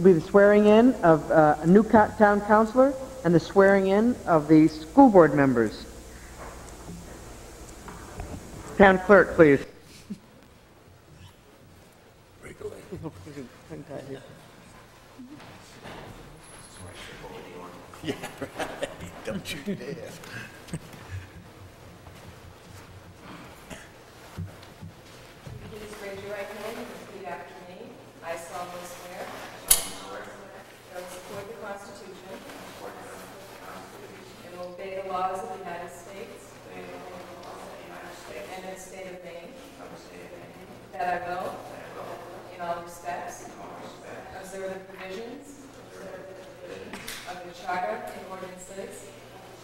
will be the swearing in of uh, a new town councilor and the swearing in of the school board members. Town clerk, please. yeah, right. Don't you dare. Please raise your right hand and repeat after me. I solemnly swear. That I will support the Constitution. And will obey the laws of the United States. And of the state of Maine. That I will. In all respects. Observe the provisions. Of the charter and ordinances.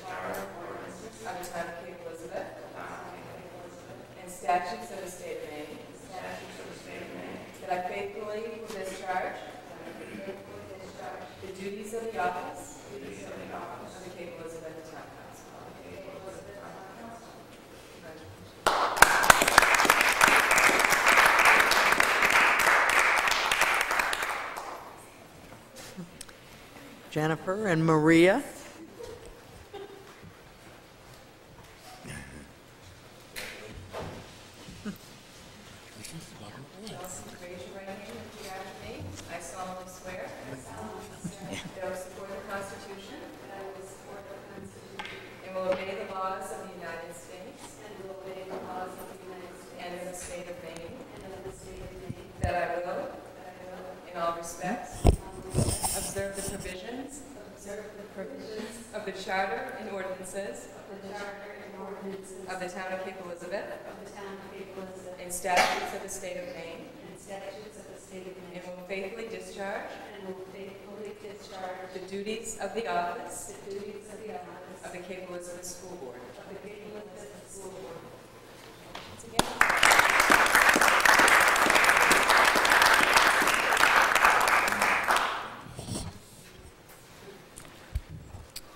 Of the town of Cape Elizabeth. And statutes of the state of Maine. That I faithfully will discharge. The duties of the office. Of the Cape Elizabeth Town Council. Jennifer and Maria. Raise your right hand and repeat after me. I solemnly swear. That I will support the Constitution. And will obey the laws of the United States. And of the state of Maine. That I will. In all respects. Observe the provisions. Of the charter and ordinances. Of the town of Cape Elizabeth. And statutes of the state of Maine. And will faithfully discharge. The duties of the office. Of the Cape Elizabeth School Board. Once again.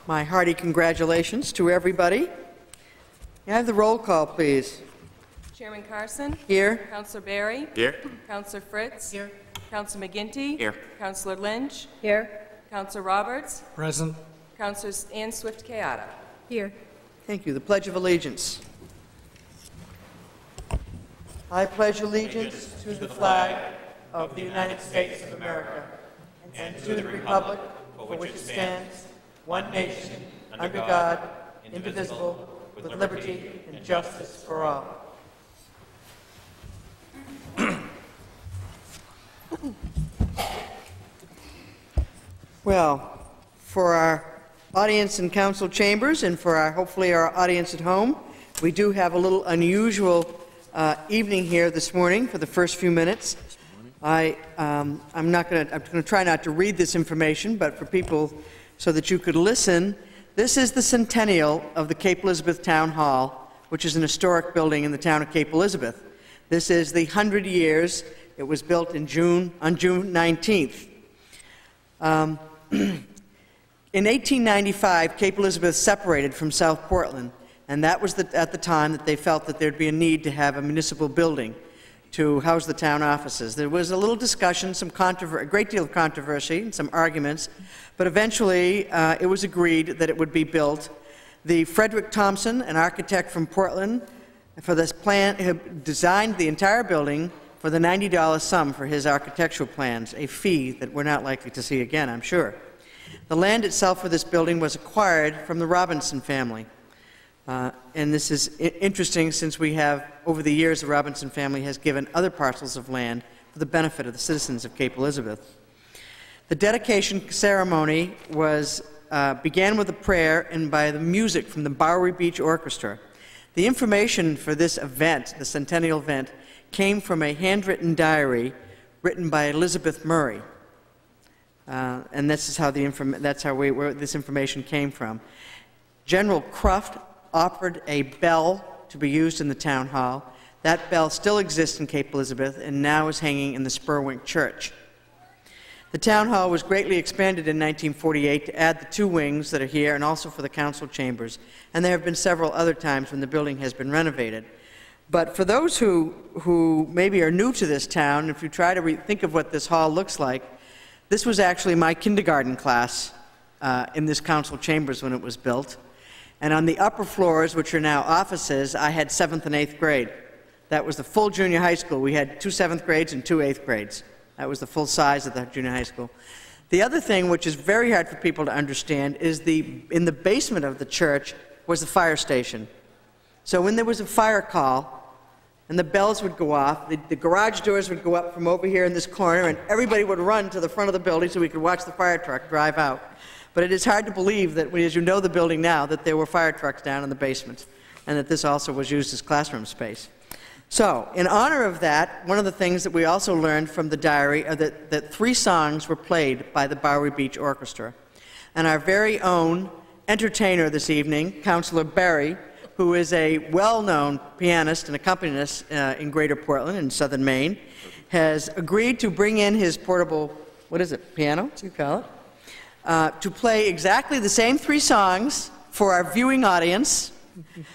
My hearty congratulations to everybody. May I have the roll call, please? Chairman Carson. Here? Counselor Berry. Here? Counselor Fritz. Here. Counselor McGinty. Here. Counselor Lynch. Here. Counselor Roberts. Present. Counselor Ann Swift Kayatta. Here. Thank you. The Pledge of Allegiance. I pledge allegiance to the flag of the United States of America and to the republic for which it stands, one nation, under God, indivisible, with liberty and justice for all. Well, for our audience in council chambers and for our, hopefully our audience at home, we do have a little unusual uh, evening here this morning for the first few minutes. I, um, I'm not going to, I'm going to try not to read this information, but for people, so that you could listen, this is the centennial of the Cape Elizabeth Town Hall, which is an historic building in the town of Cape Elizabeth. This is the 100 years. It was built in June, on June 19th. Um, in 1895, Cape Elizabeth separated from South Portland, and that was the, at the time that they felt that there'd be a need to have a municipal building to house the town offices. There was a little discussion, some a great deal of controversy, and some arguments, but eventually uh, it was agreed that it would be built. The Frederick Thompson, an architect from Portland, for this plan, designed the entire building for the $90 sum for his architectural plans, a fee that we're not likely to see again, I'm sure. The land itself for this building was acquired from the Robinson family. Uh, and this is interesting since we have, over the years, the Robinson family has given other parcels of land for the benefit of the citizens of Cape Elizabeth. The dedication ceremony was, uh, began with a prayer and by the music from the Bowery Beach Orchestra. The information for this event, the centennial event, came from a handwritten diary written by Elizabeth Murray. Uh, and this is how the inform- that's how we, where this information came from. General Cruft offered a bell to be used in the town hall. That bell still exists in Cape Elizabeth and now is hanging in the Spurwink Church. The town hall was greatly expanded in 1948 to add the two wings that are here and also for the council chambers. And there have been several other times when the building has been renovated. But for those who, who maybe are new to this town, if you try to think of what this hall looks like, This was actually my kindergarten class uh, in this council chambers when it was built. And on the upper floors, which are now offices, I had seventh and eighth grade. That was the full junior high school. We had two seventh grades and two eighth grades. That was the full size of the junior high school. The other thing, which is very hard for people to understand, is the in the basement of the church was the fire station. So when there was a fire call, and the bells would go off, the, the garage doors would go up from over here in this corner, and everybody would run to the front of the building so we could watch the fire truck drive out. But it is hard to believe that, as you know the building now, that there were fire trucks down in the basement, and that this also was used as classroom space. So, in honor of that, one of the things that we also learned from the diary are that, that three songs were played by the Bowery Beach Orchestra. And our very own entertainer this evening, Counselor Berry, who is a well known pianist and accompanist uh, in Greater Portland in southern Maine, has agreed to bring in his portable, what is it, piano, you call it? Uh, to play exactly the same three songs for our viewing audience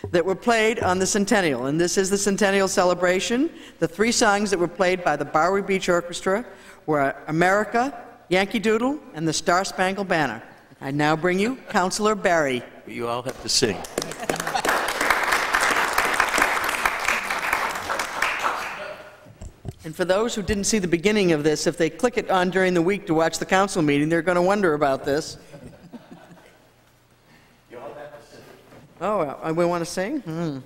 that were played on the centennial. And this is the centennial celebration. The three songs that were played by the Bowery Beach Orchestra were America, Yankee Doodle, and the Star Spangled Banner. I now bring you Counselor Berry. You all have to sing. And for those who didn't see the beginning of this, if they click it on during the week to watch the council meeting, they're going to wonder about this. Oh, uh, we want to sing? Hmm.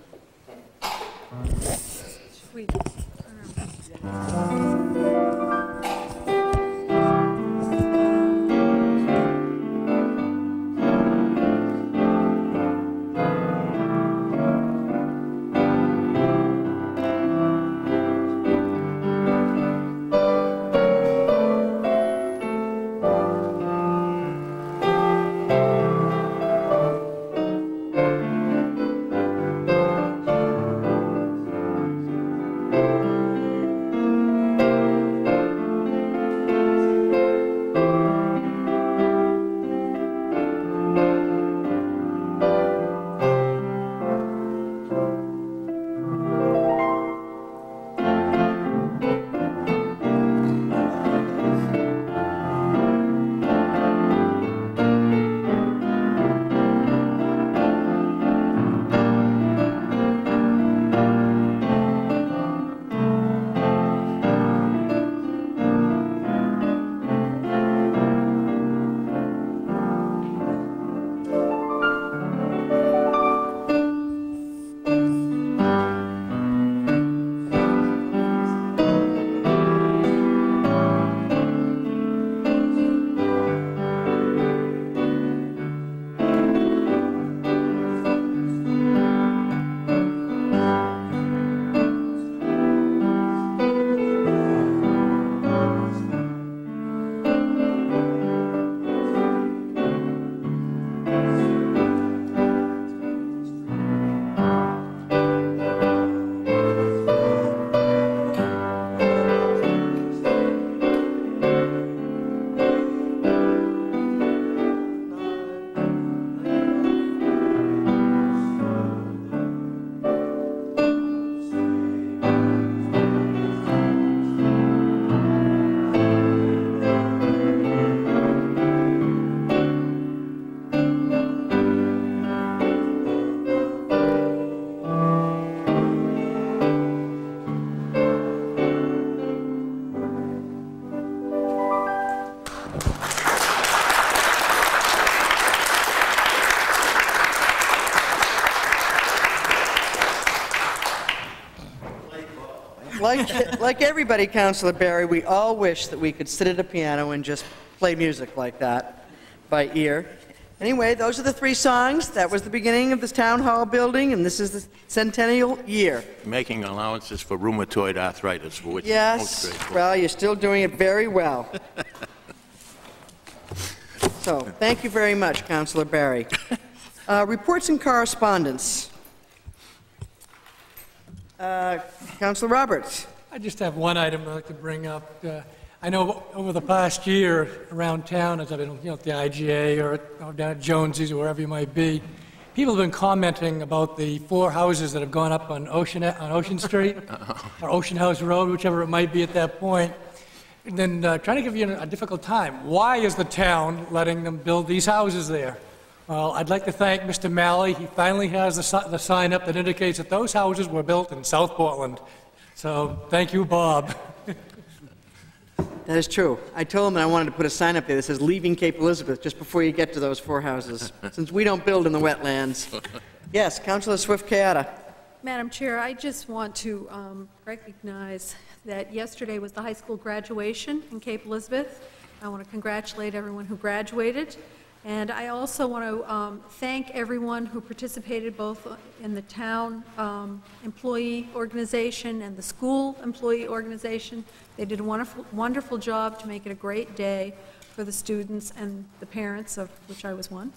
Like, like everybody, Counselor Berry, we all wish that we could sit at a piano and just play music like that by ear. Anyway, those are the three songs. That was the beginning of this town hall building, and this is the centennial year. Making allowances for rheumatoid arthritis, for which Yes, well, you're still doing it very well. So, thank you very much, Counselor Berry. Uh, Reports and correspondence. Uh, Counselor Roberts. I just have one item I'd like to bring up. Uh, I know over the past year around town, as I've been, you know, at the IGA or or down at Jonesy's or wherever you might be, people have been commenting about the four houses that have gone up on Ocean, on Ocean Street, or Ocean House Road, whichever it might be at that point. then uh, trying to give you a difficult time. Why is the town letting them build these houses there? Well, I'd like to thank Mr. Malley. He finally has the, the sign up that indicates that those houses were built in South Portland. So thank you, Bob. That is true. I told him that I wanted to put a sign up there that says leaving Cape Elizabeth just before you get to those four houses, since we don't build in the wetlands. Yes, Councilor Swift Kayatta. Madam Chair, I just want to um, recognize that yesterday was the high school graduation in Cape Elizabeth. I want to congratulate everyone who graduated and I also want to um, thank everyone who participated both in the town um, employee organization and the school employee organization. They did a wonderful, wonderful job to make it a great day for the students and the parents, of which I was one.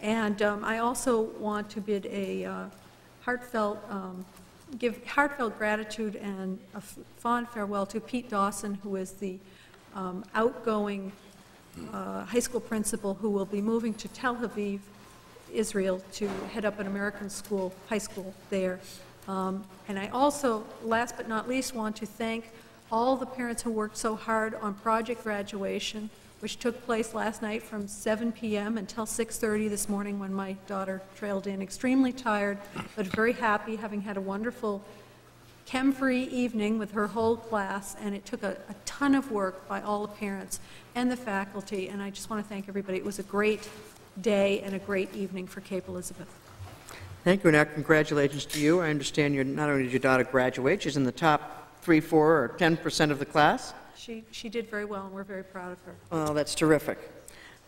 And um, I also want to bid a uh, heartfelt, um, give heartfelt gratitude and a fond farewell to Pete Dawson, who is the um, outgoing uh, high school principal who will be moving to Tel Aviv, Israel, to head up an American school, high school there. Um, And I also, last but not least, want to thank all the parents who worked so hard on Project Graduation, which took place last night from 7 PM until 6:30 this morning when my daughter trailed in, extremely tired, but very happy, having had a wonderful chem-free evening with her whole class, and it took a, a ton of work by all the parents and the faculty, and I just want to thank everybody. It was a great day and a great evening for Cape Elizabeth. Thank you, and our congratulations to you. I understand you're, not only did your daughter graduate, she's in the top three, four, or 10% of the class. She, she did very well, and we're very proud of her. Oh, that's terrific.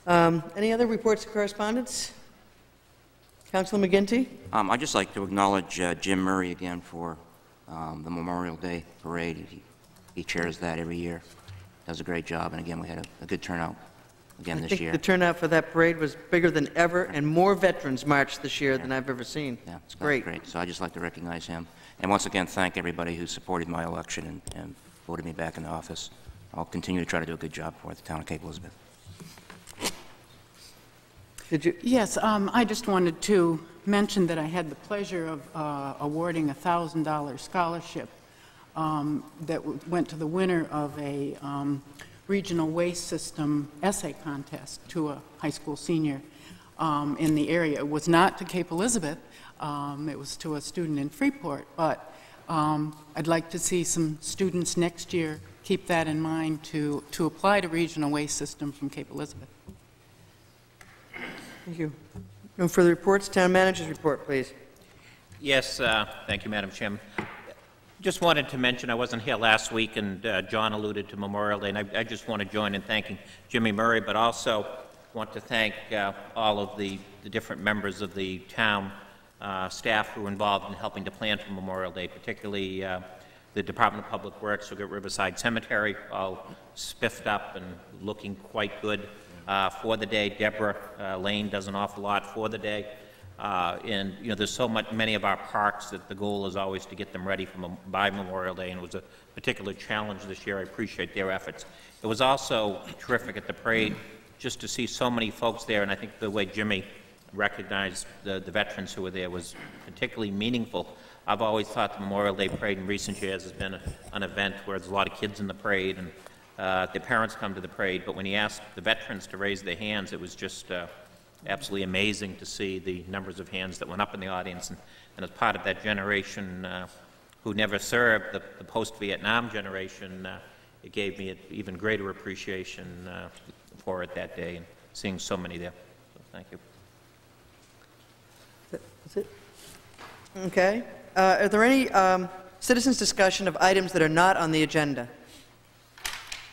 Um, Any other reports of correspondence? Councilor McGinty? Um, I'd just like to acknowledge uh, Jim Murray again for um, the Memorial Day Parade. He- He chairs that every year, does a great job, and again, we had a- a good turnout again I this think year. the turnout for that parade was bigger than ever, and more veterans marched this year than I've ever seen. Yeah, it's Great. great. So I'd just like to recognize him. And once again, thank everybody who supported my election and- and voted me back into office. I'll continue to try to do a good job for the town of Cape Elizabeth. Did you, Yes, um, I just wanted to mention that I had the pleasure of uh, awarding a $1,000 scholarship um, that went to the winner of a um, regional waste system essay contest to a high school senior um, in the area. It was not to Cape Elizabeth, um, it was to a student in Freeport, but um, I'd like to see some students next year keep that in mind to, to apply to regional waste system from Cape Elizabeth. Thank you. No further reports? Town manager's report, please. Yes, uh, thank you, Madam Chairman. Just wanted to mention, I wasn't here last week, and uh, John alluded to Memorial Day, and I I just want to join in thanking Jimmy Murray, but also want to thank uh, all of the the different members of the town uh, staff who were involved in helping to plan for Memorial Day, particularly uh, the Department of Public Works, who got Riverside Cemetery all spiffed up and looking quite good uh, for the day. Deborah uh, Lane does an awful lot for the day. Uh, And, you know, there's so much, many of our parks that the goal is always to get them ready for, by Memorial Day, and it was a particular challenge this year. I appreciate their efforts. It was also terrific at the parade, just to see so many folks there, and I think the way Jimmy recognized the, the veterans who were there was particularly meaningful. I've always thought the Memorial Day Parade in recent years has been a- an event where there's a lot of kids in the parade, and uh, parents come to the parade, but when he asked the veterans to raise their hands, it was just uh, absolutely amazing to see the numbers of hands that went up in the audience. And, and as part of that generation uh, who never served, the, the post-Vietnam generation, uh, it gave me an even greater appreciation uh, for it that day and seeing so many there. So thank you. That's it? Okay. Uh, Are there any um, citizens' discussion of items that are not on the agenda?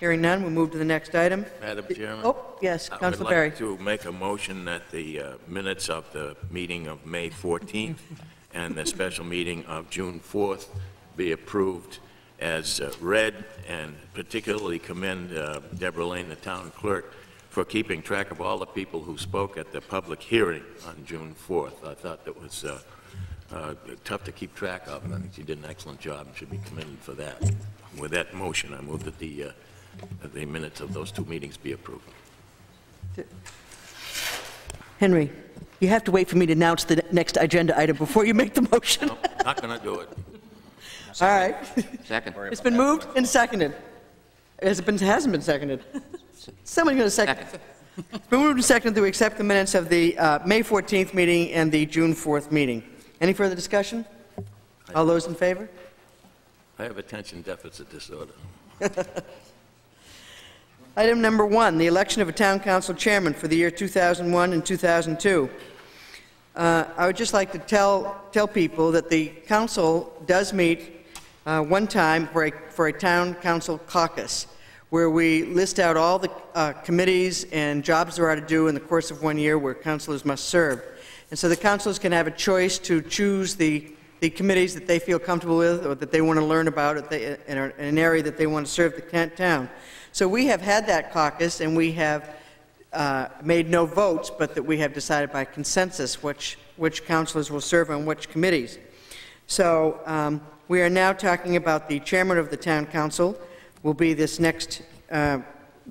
Hearing none, we'll move to the next item. Madam Chairman? Oh, yes, I would like to make a motion that the uh, minutes of the meeting of May 14th and the special meeting of June 4th be approved as uh, read, and particularly commend uh, Deborah Lane, the town clerk, for keeping track of all the people who spoke at the public hearing on June 4th. I thought that was uh, uh, tough to keep track of, and I think she did an excellent job and should be commended for that. With that motion, I move that the, uh, the minutes of those two meetings be approved. Henry, you have to wait for me to announce the next agenda item before you make the motion. No, Not going to do it. All right. Second? It's been moved and seconded. Has it been, hasn't been seconded? Somebody's going to second. It's been moved and seconded to accept the minutes of the uh, May 14th meeting and the June 4th meeting. Any further discussion? All those in favor? I have attention deficit disorder. Item number one, the election of a town council chairman for the year 2001 and 2002. Uh, I would just like to tell, tell people that the council does meet uh, one time for a, for a town council caucus, where we list out all the uh, committees and jobs there are to do in the course of one year where councilors must serve. And so the councilors can have a choice to choose the, the committees that they feel comfortable with or that they want to learn about they, in an area that they want to serve the town. So we have had that caucus, and we have uh, made no votes, but that we have decided by consensus which, which councilors will serve on which committees. So um, we are now talking about the chairman of the town council will be this next uh,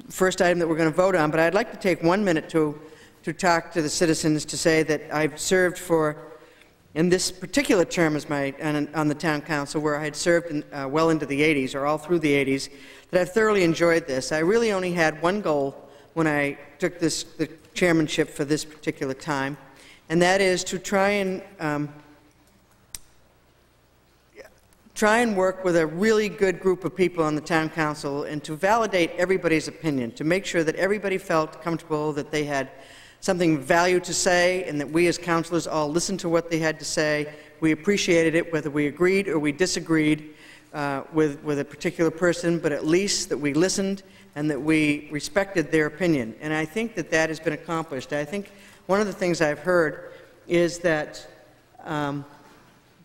first item that we're going to vote on, but I'd like to take one minute to, to talk to the citizens to say that I've served for, in this particular term as my, on, on the town council, where I had served in, uh, well into the 80s, or all through the 80s, that I've thoroughly enjoyed this. I really only had one goal when I took this, the chairmanship for this particular time, and that is to try and um, try and work with a really good group of people on the town council and to validate everybody's opinion, to make sure that everybody felt comfortable that they had something of value to say and that we as councilors all listened to what they had to say. We appreciated it, whether we agreed or we disagreed uh, with, with a particular person, but at least that we listened and that we respected their opinion. And I think that that has been accomplished. I think one of the things I've heard is that um,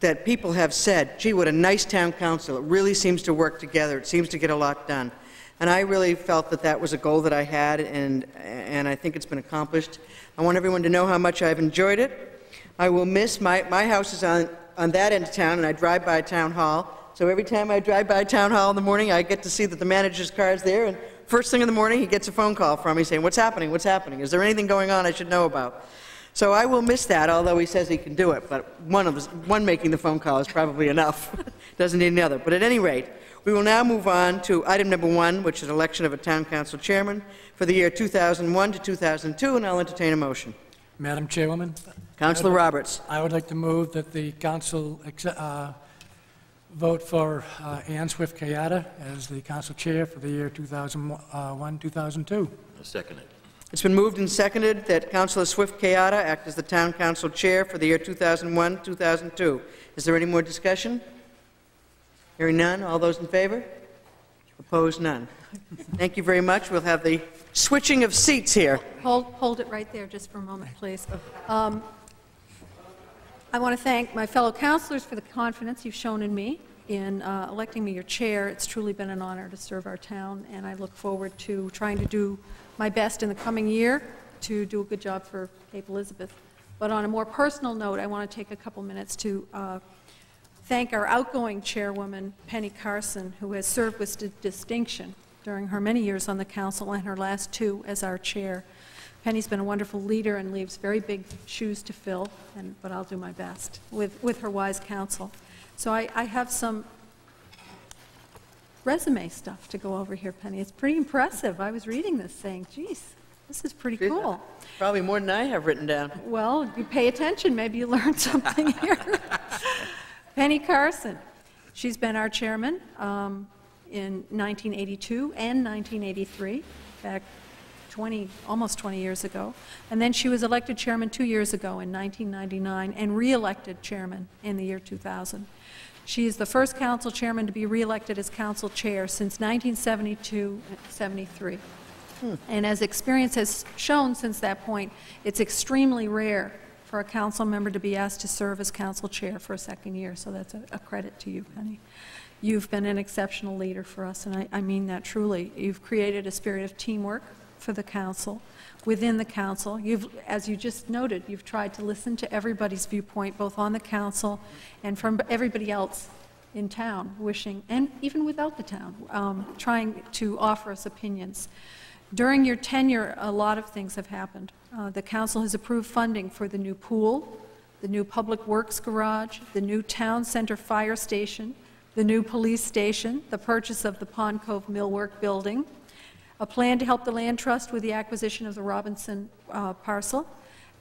that people have said, gee, what a nice town council. It really seems to work together. It seems to get a lot done. And I really felt that that was a goal that I had, and, and I think it's been accomplished. I want everyone to know how much I've enjoyed it. I will miss, my, my house is on, on that end of town, and I drive by town hall. So every time I drive by town hall in the morning, I get to see that the manager's car is there, and first thing in the morning, he gets a phone call from me saying, what's happening, what's happening? Is there anything going on I should know about? So I will miss that, although he says he can do it. But one of us, one making the phone call is probably enough. Doesn't need another. But at any rate, we will now move on to item number one, which is election of a town council chairman for the year 2001 to 2002, and I'll entertain a motion. Madam Chairwoman, Councilor Roberts. I would like to move that the council uh, vote for uh, Ann Swift Kayatta as the council chair for the year 2001, 2002. I'll second it. It's been moved and seconded that Councilor Swift Kayatta act as the town council chair for the year 2001, 2002. Is there any more discussion? Hearing none, all those in favor? Opposed, none. Thank you very much. We'll have the switching of seats here. Hold, hold it right there just for a moment, please. Um, I want to thank my fellow councilors for the confidence you've shown in me in uh, electing me your chair. It's truly been an honor to serve our town, and I look forward to trying to do my best in the coming year to do a good job for Cape Elizabeth. But on a more personal note, I want to take a couple minutes to uh, thank our outgoing chairwoman, Penny Carson, who has served with distinction during her many years on the council and her last two as our chair. Penny's been a wonderful leader and leaves very big shoes to fill, and, but I'll do my best with, with her wise counsel. So I, I have some resume stuff to go over here, Penny. It's pretty impressive. I was reading this saying, geez, this is pretty cool. Probably more than I have written down. Well, you pay attention, maybe you learn something here. Penny Carson, she's been our chairman um, in 1982 and 1983, back 20, almost 20 years ago. And then she was elected chairman two years ago in 1999 and re-elected chairman in the year 2000. She is the first council chairman to be re-elected as council chair since 1972-73. And as experience has shown since that point, it's extremely rare for a council member to be asked to serve as council chair for a second year, so that's a a credit to you, Penny. You've been an exceptional leader for us, and I, I mean that truly. You've created a spirit of teamwork for the council, within the council. You've, as you just noted, you've tried to listen to everybody's viewpoint, both on the council and from everybody else in town, wishing, and even without the town, um, trying to offer us opinions. During your tenure, a lot of things have happened. Uh, The council has approved funding for the new pool, the new public works garage, the new town center fire station, the new police station, the purchase of the Pond Cove Millwork Building, a plan to help the Land Trust with the acquisition of the Robinson uh, parcel,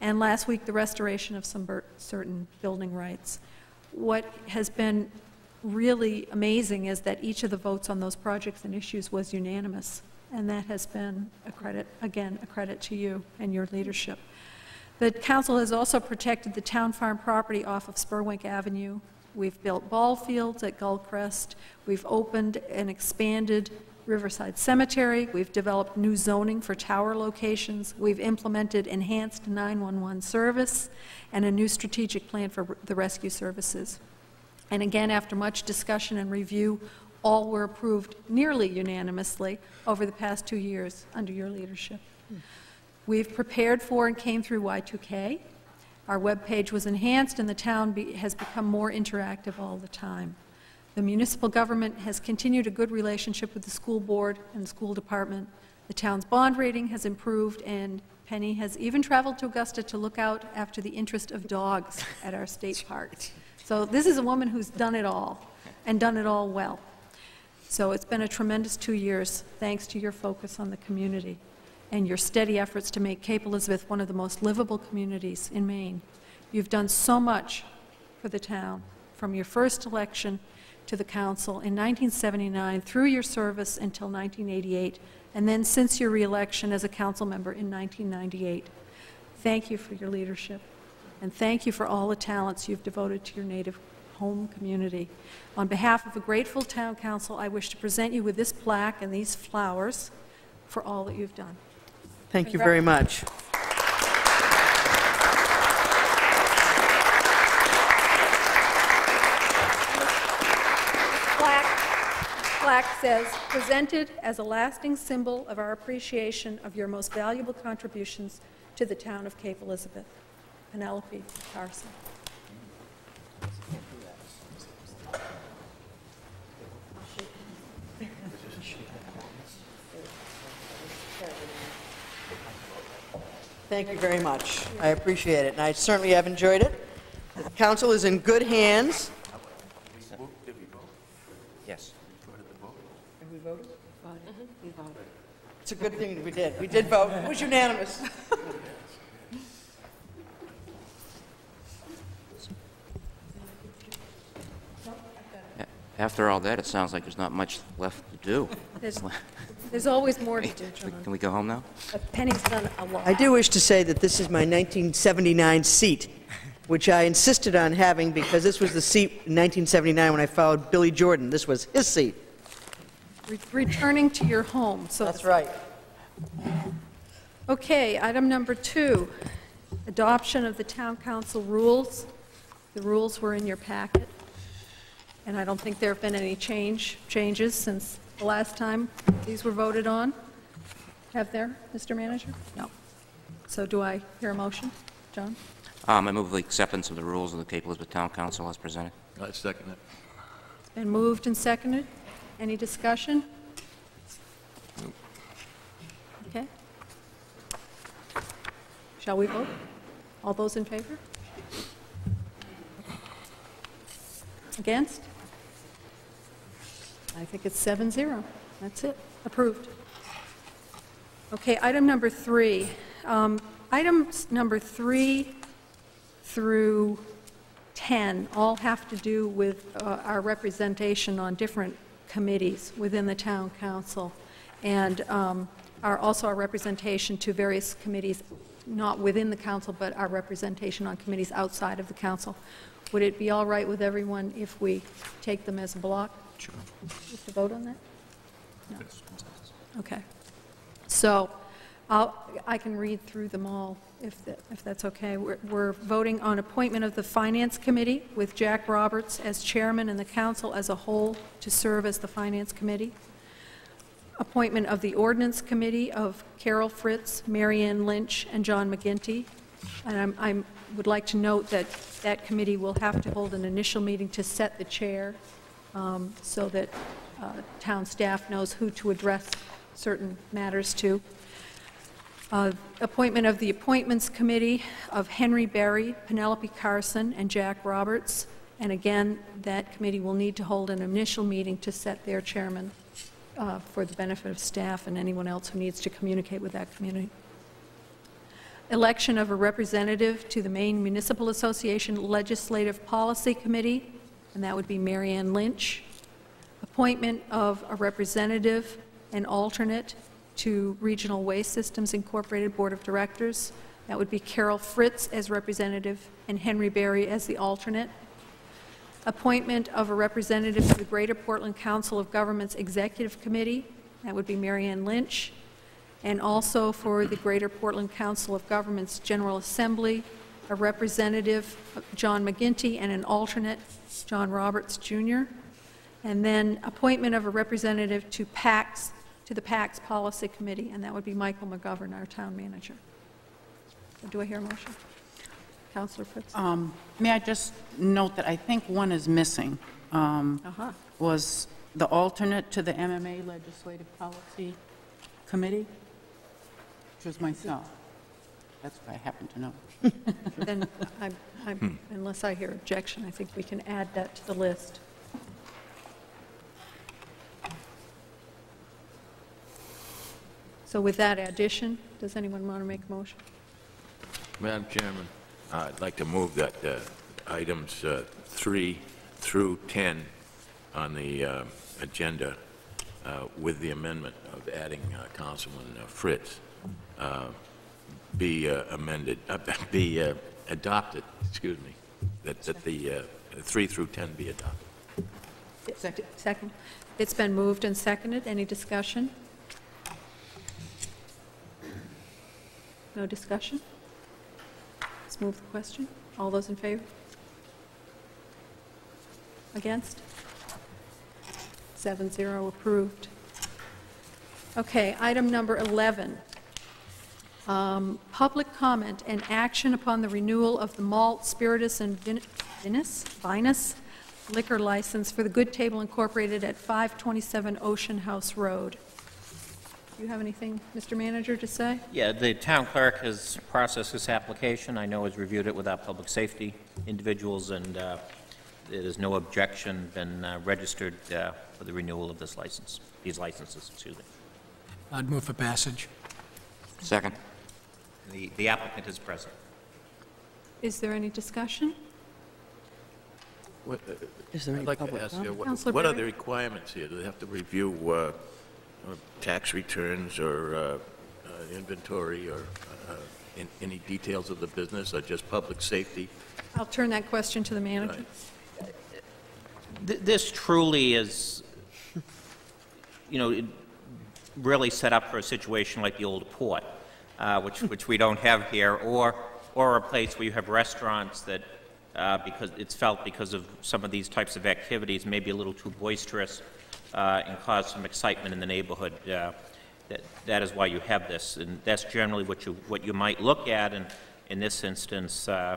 and last week, the restoration of some certain building rights. What has been really amazing is that each of the votes on those projects and issues was unanimous, and that has been a credit, again, a credit to you and your leadership. The council has also protected the town farm property off of Spurwink Avenue. We've built ball fields at Gullcrest. We've opened and expanded Riverside Cemetery. We've developed new zoning for tower locations. We've implemented enhanced 911 service and a new strategic plan for the rescue services. And again, after much discussion and review, all were approved nearly unanimously over the past two years under your leadership. We've prepared for and came through Y2K. Our webpage was enhanced, and the town be- has become more interactive all the time. The municipal government has continued a good relationship with the school board and the school department. The town's bond rating has improved, and Penny has even traveled to Augusta to look out after the interest of dogs at our state park. So this is a woman who's done it all, and done it all well. So it's been a tremendous two years, thanks to your focus on the community and your steady efforts to make Cape Elizabeth one of the most livable communities in Maine. You've done so much for the town, from your first election to the council in 1979, through your service until 1988, and then since your reelection as a council member in 1998. Thank you for your leadership, and thank you for all the talents you've devoted to your native home community. On behalf of a grateful town council, I wish to present you with this plaque and these flowers for all that you've done. Thank you very much. Plaque, plaque says, "Presented as a lasting symbol of our appreciation of your most valuable contributions to the town of Cape Elizabeth." Penelope Carson. Thank you very much. I appreciate it, and I certainly have enjoyed it. The council is in good hands. Yes. We voted? We voted. It's a good thing that we did. We did vote. It was unanimous. After all that, it sounds like there's not much left to do. There's there's always more to do, John. Can we go home now? But Penny's done a lot. I do wish to say that this is my 1979 seat, which I insisted on having because this was the seat in 1979 when I followed Billy Jordan. This was his seat. Re- Returning to your home, so That's right. Okay, item number two, adoption of the town council rules. The rules were in your packet, and I don't think there have been any change, changes since the last time these were voted on. Have there, Mr. Manager? No. So do I hear a motion? John? Um, I move the acceptance of the rules of the Cape Elizabeth Town Council as presented. I second it. It's been moved and seconded. Any discussion? Okay. Shall we vote? All those in favor? Against? I think it's seven zero. That's it. Approved. Okay, item number three. Um, Items number three through 10 all have to do with uh, our representation on different committees within the town council, and um, our, also our representation to various committees, not within the council, but our representation on committees outside of the council. Would it be all right with everyone if we take them as a block? Sure. To vote on that? No. Okay. So I'll, I can read through them all, if, that- if that's okay. We're we're voting on appointment of the Finance Committee with Jack Roberts as chairman and the council as a whole to serve as the Finance Committee. Appointment of the Ordinance Committee of Carol Fritz, Marianne Lynch, and John McGinty. And I'm- I'm, would like to note that that committee will have to hold an initial meeting to set the chair um, so that uh, town staff knows who to address certain matters to. Uh, Appointment of the Appointments Committee of Henry Berry, Penelope Carson, and Jack Roberts And again, that committee will need to hold an initial meeting to set their chairman uh, for the benefit of staff and anyone else who needs to communicate with that community. Election of a representative to the Maine Municipal Association Legislative Policy Committee, and that would be Marianne Lynch. Appointment of a representative and alternate to Regional Waste Systems Incorporated Board of Directors. That would be Carol Fritz as representative and Henry Berry as the alternate. Appointment of a representative to the Greater Portland Council of Governments Executive Committee. That would be Marianne Lynch. And also for the Greater Portland Council of Governments General Assembly, a representative, John McGinty, and an alternate, John Roberts Jr. And then appointment of a representative to PACTS, to the PACTS Policy Committee, and that would be Michael McGovern, our town manager. Do I hear a motion? Counselor Fritz? Um, May I just note that I think one is missing, um, Uh-huh. was the alternate to the MMA Legislative Policy Committee, which was myself. That's what I happen to know. Then, I- I- unless I hear objection, I think we can add that to the list. So with that addition, does anyone want to make a motion? Madam Chairman, uh, I'd like to move that uh, items uh, 3 through 10 on the uh, agenda uh, with the amendment of adding uh, Councilman uh, Fritz uh, be uh, amended, uh, be uh, adopted, excuse me, that that the uh, 3 through 10 be adopted. Second. Second. It's been moved and seconded. Any discussion? No discussion? Let's move the question. All those in favor? Against? Seven zero approved. Okay, item number 11. Um, Public comment and action upon the renewal of the malt, spirituous, and vin- vinous, vinous liquor license for the Good Table Incorporated at 527 Ocean House Road. Do you have anything, Mr. Manager, to say? Yeah, the town clerk has processed this application. I know has reviewed it with our public safety individuals, and uh, there is no objection been uh, registered uh, for the renewal of this license, these licenses, excuse me. I'd move for passage. Second. The the applicant is present. Is there any discussion? What, uh, Is there any I'd like to public ask, uh, comment? what Counselor what are Berry? the requirements here? Do they have to review uh, uh, tax returns or uh, uh, inventory or uh, in- any details of the business, or just public safety? I'll turn that question to the manager. Th- This truly is, you know, it- really set up for a situation like the old port, uh, which, which we don't have here, or, or a place where you have restaurants that, uh, because, it's felt because of some of these types of activities, may be a little too boisterous uh, and cause some excitement in the neighborhood. Uh, That, that is why you have this, and that's generally what you, what you might look at, and in this instance, uh,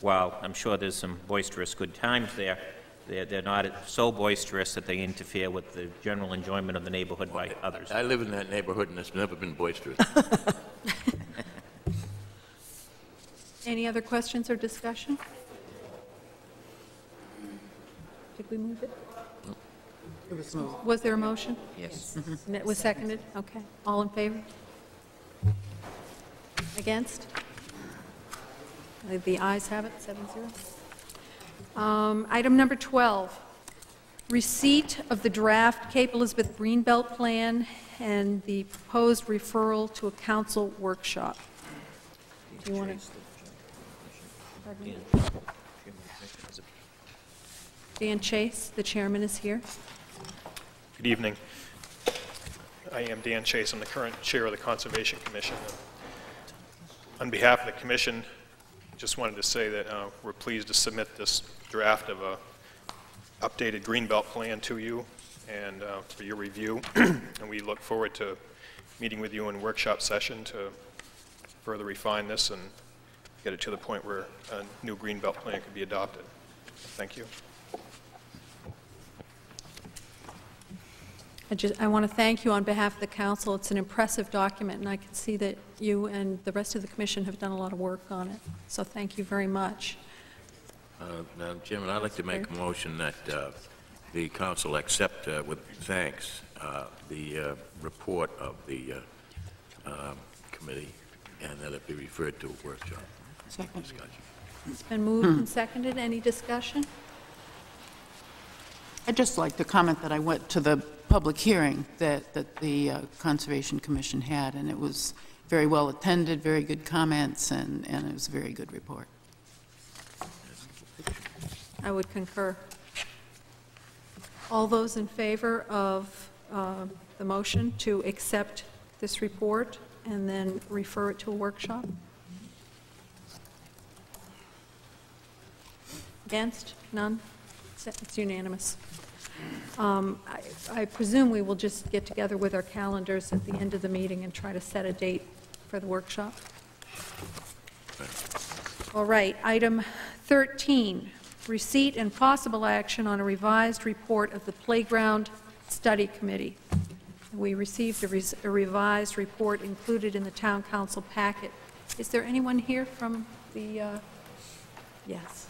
while I'm sure there's some boisterous good times there, they're, they're not so boisterous that they interfere with the general enjoyment of the neighborhood by others. I live in that neighborhood, and it's never been boisterous. Any other questions or discussion? Did we move it? It was moved. Was there a motion? Yes. And it was seconded? Okay. All in favor? Against? The ayes have it, seven zero. Um, Item number 12, receipt of the draft Cape Elizabeth Greenbelt Plan and the proposed referral to a council workshop. Do you want to? Dan Chase, the chairman, is here. Good evening. I am Dan Chase. I'm the current chair of the Conservation Commission. On behalf of the commission, just wanted to say that uh, we're pleased to submit this draft of a updated Greenbelt plan to you and uh, for your review. And we look forward to meeting with you in workshop session to further refine this and get it to the point where a new Greenbelt plan could be adopted. Thank you. I just, I want to thank you on behalf of the council. It's an impressive document, and I can see that you and the rest of the commission have done a lot of work on it. So thank you very much. Uh, Madam Chairman, I'd like to make a motion that uh, the council accept uh, with thanks uh, the uh, report of the committee and that it be referred to a workshop Second. discussion. It's been moved and seconded. Any discussion? I'd just like to comment that I went to the public hearing that, that the uh, Conservation Commission had, and it was very well attended, very good comments, and, and it was a very good report. I would concur. All those in favor of uh, the motion to accept this report and then refer it to a workshop? Against? None? It's- unanimous. Um, I I presume we will just get together with our calendars at the end of the meeting and try to set a date for the workshop. All right, item 13, receipt and possible action on a revised report of the Playground Study Committee. We received a res- a revised report included in the town council packet. Is there anyone here from the, uh, yes?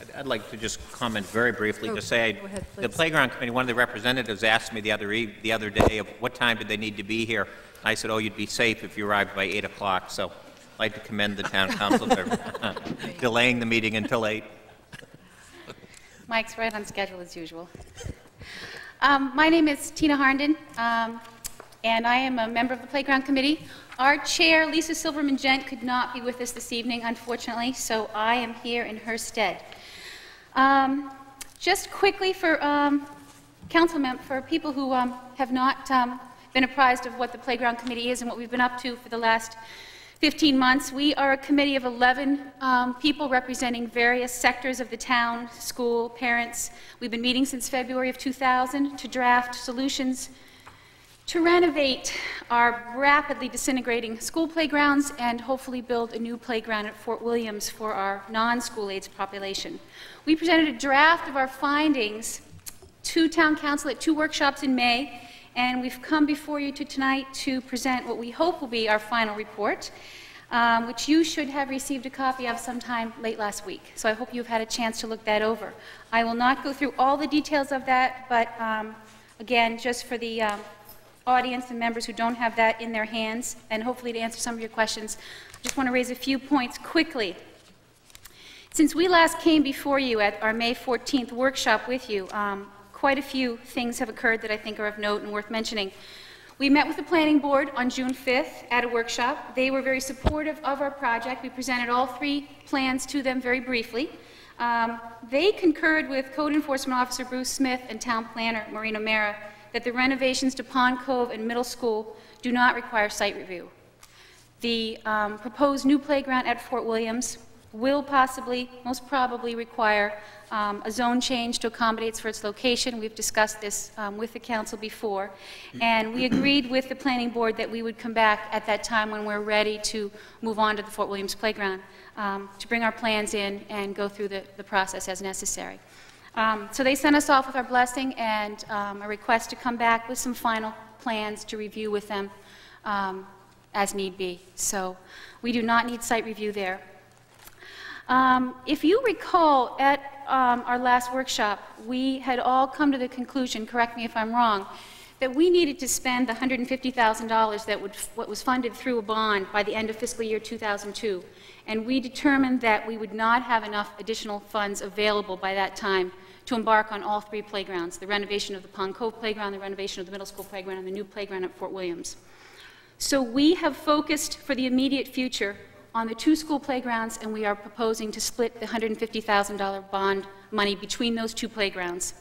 I'd- I'd like to just comment very briefly, Oh, to say, ahead, the playground committee, one of the representatives asked me the other, eve- the other day, of what time did they need to be here? I said, oh, you'd be safe if you arrived by 8 o'clock, so I'd like to commend the town council for delaying the meeting until 8. Mike's right on schedule as usual. Um, My name is Tina Harnden, um, and I am a member of the Playground Committee. Our chair, Lisa Silverman Gent, could not be with us this evening, unfortunately, so I am here in her stead. Um, Just quickly for um, council mem, for people who um, have not um, been apprised of what the Playground Committee is and what we've been up to for the last 15 months, we are a committee of 11 um, people representing various sectors of the town, school, parents. We've been meeting since February of 2000 to draft solutions to renovate our rapidly disintegrating school playgrounds and hopefully build a new playground at Fort Williams for our non-school age population. We presented a draft of our findings to town council at two workshops in May, and we've come before you to tonight to present what we hope will be our final report, um, which you should have received a copy of sometime late last week. So I hope you've had a chance to look that over. I will not go through all the details of that, but um, again, just for the um, audience and members who don't have that in their hands, and hopefully to answer some of your questions, I just want to raise a few points quickly. Since we last came before you at our May 14th workshop with you, um, quite a few things have occurred that I think are of note and worth mentioning. We met with the planning board on June 5th at a workshop. They were very supportive of our project. We presented all three plans to them very briefly. Um, they concurred with Code Enforcement Officer Bruce Smith and Town Planner Maureen O'Meara that the renovations to Pond Cove and Middle School do not require site review. The um, proposed new playground at Fort Williams will possibly, most probably require um, a zone change to accommodate for its location. We've discussed this um, with the council before, and we agreed with the planning board that we would come back at that time when we're ready to move on to the Fort Williams playground, um, to bring our plans in and go through the, the process as necessary. Um, So they sent us off with our blessing and um, a request to come back with some final plans to review with them um, as need be. So we do not need site review there. Um, If you recall, at um, our last workshop, we had all come to the conclusion, correct me if I'm wrong, that we needed to spend the $150,000 that would, what was funded through a bond by the end of fiscal year 2002. And we determined that we would not have enough additional funds available by that time to embark on all three playgrounds, the renovation of the Pond Cove Playground, the renovation of the middle school playground, and the new playground at Fort Williams. So we have focused for the immediate future on the two school playgrounds, and we are proposing to split the $150,000 bond money between those two playgrounds.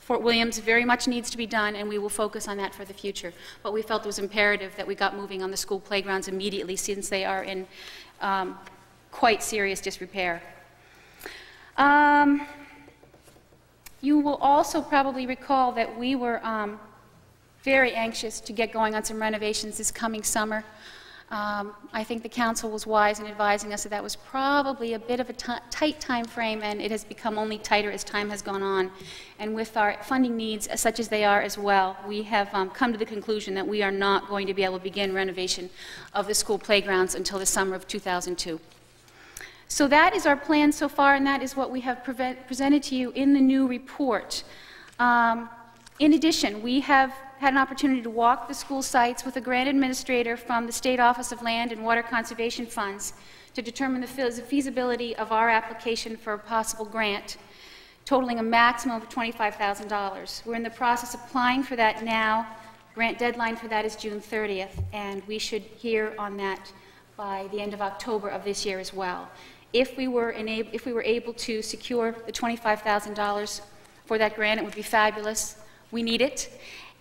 Fort Williams very much needs to be done, and we will focus on that for the future. But we felt it was imperative that we got moving on the school playgrounds immediately, since they are in um, quite serious disrepair. Um, you will also probably recall that we were um, very anxious to get going on some renovations this coming summer. Um, I think the council was wise in advising us that that was probably a bit of a tight time frame, and it has become only tighter as time has gone on. And with our funding needs, uh, such as they are as well, we have um, come to the conclusion that we are not going to be able to begin renovation of the school playgrounds until the summer of 2002. So that is our plan so far, and that is what we have presented to you in the new report. Um, In addition, we have had an opportunity to walk the school sites with a grant administrator from the State Office of Land and Water Conservation Funds to determine the feasibility of our application for a possible grant totaling a maximum of $25,000. We're in the process of applying for that now. Grant deadline for that is June 30th, and we should hear on that by the end of October of this year as well. If we were, if we were able to secure the $25,000 for that grant, it would be fabulous. We need it.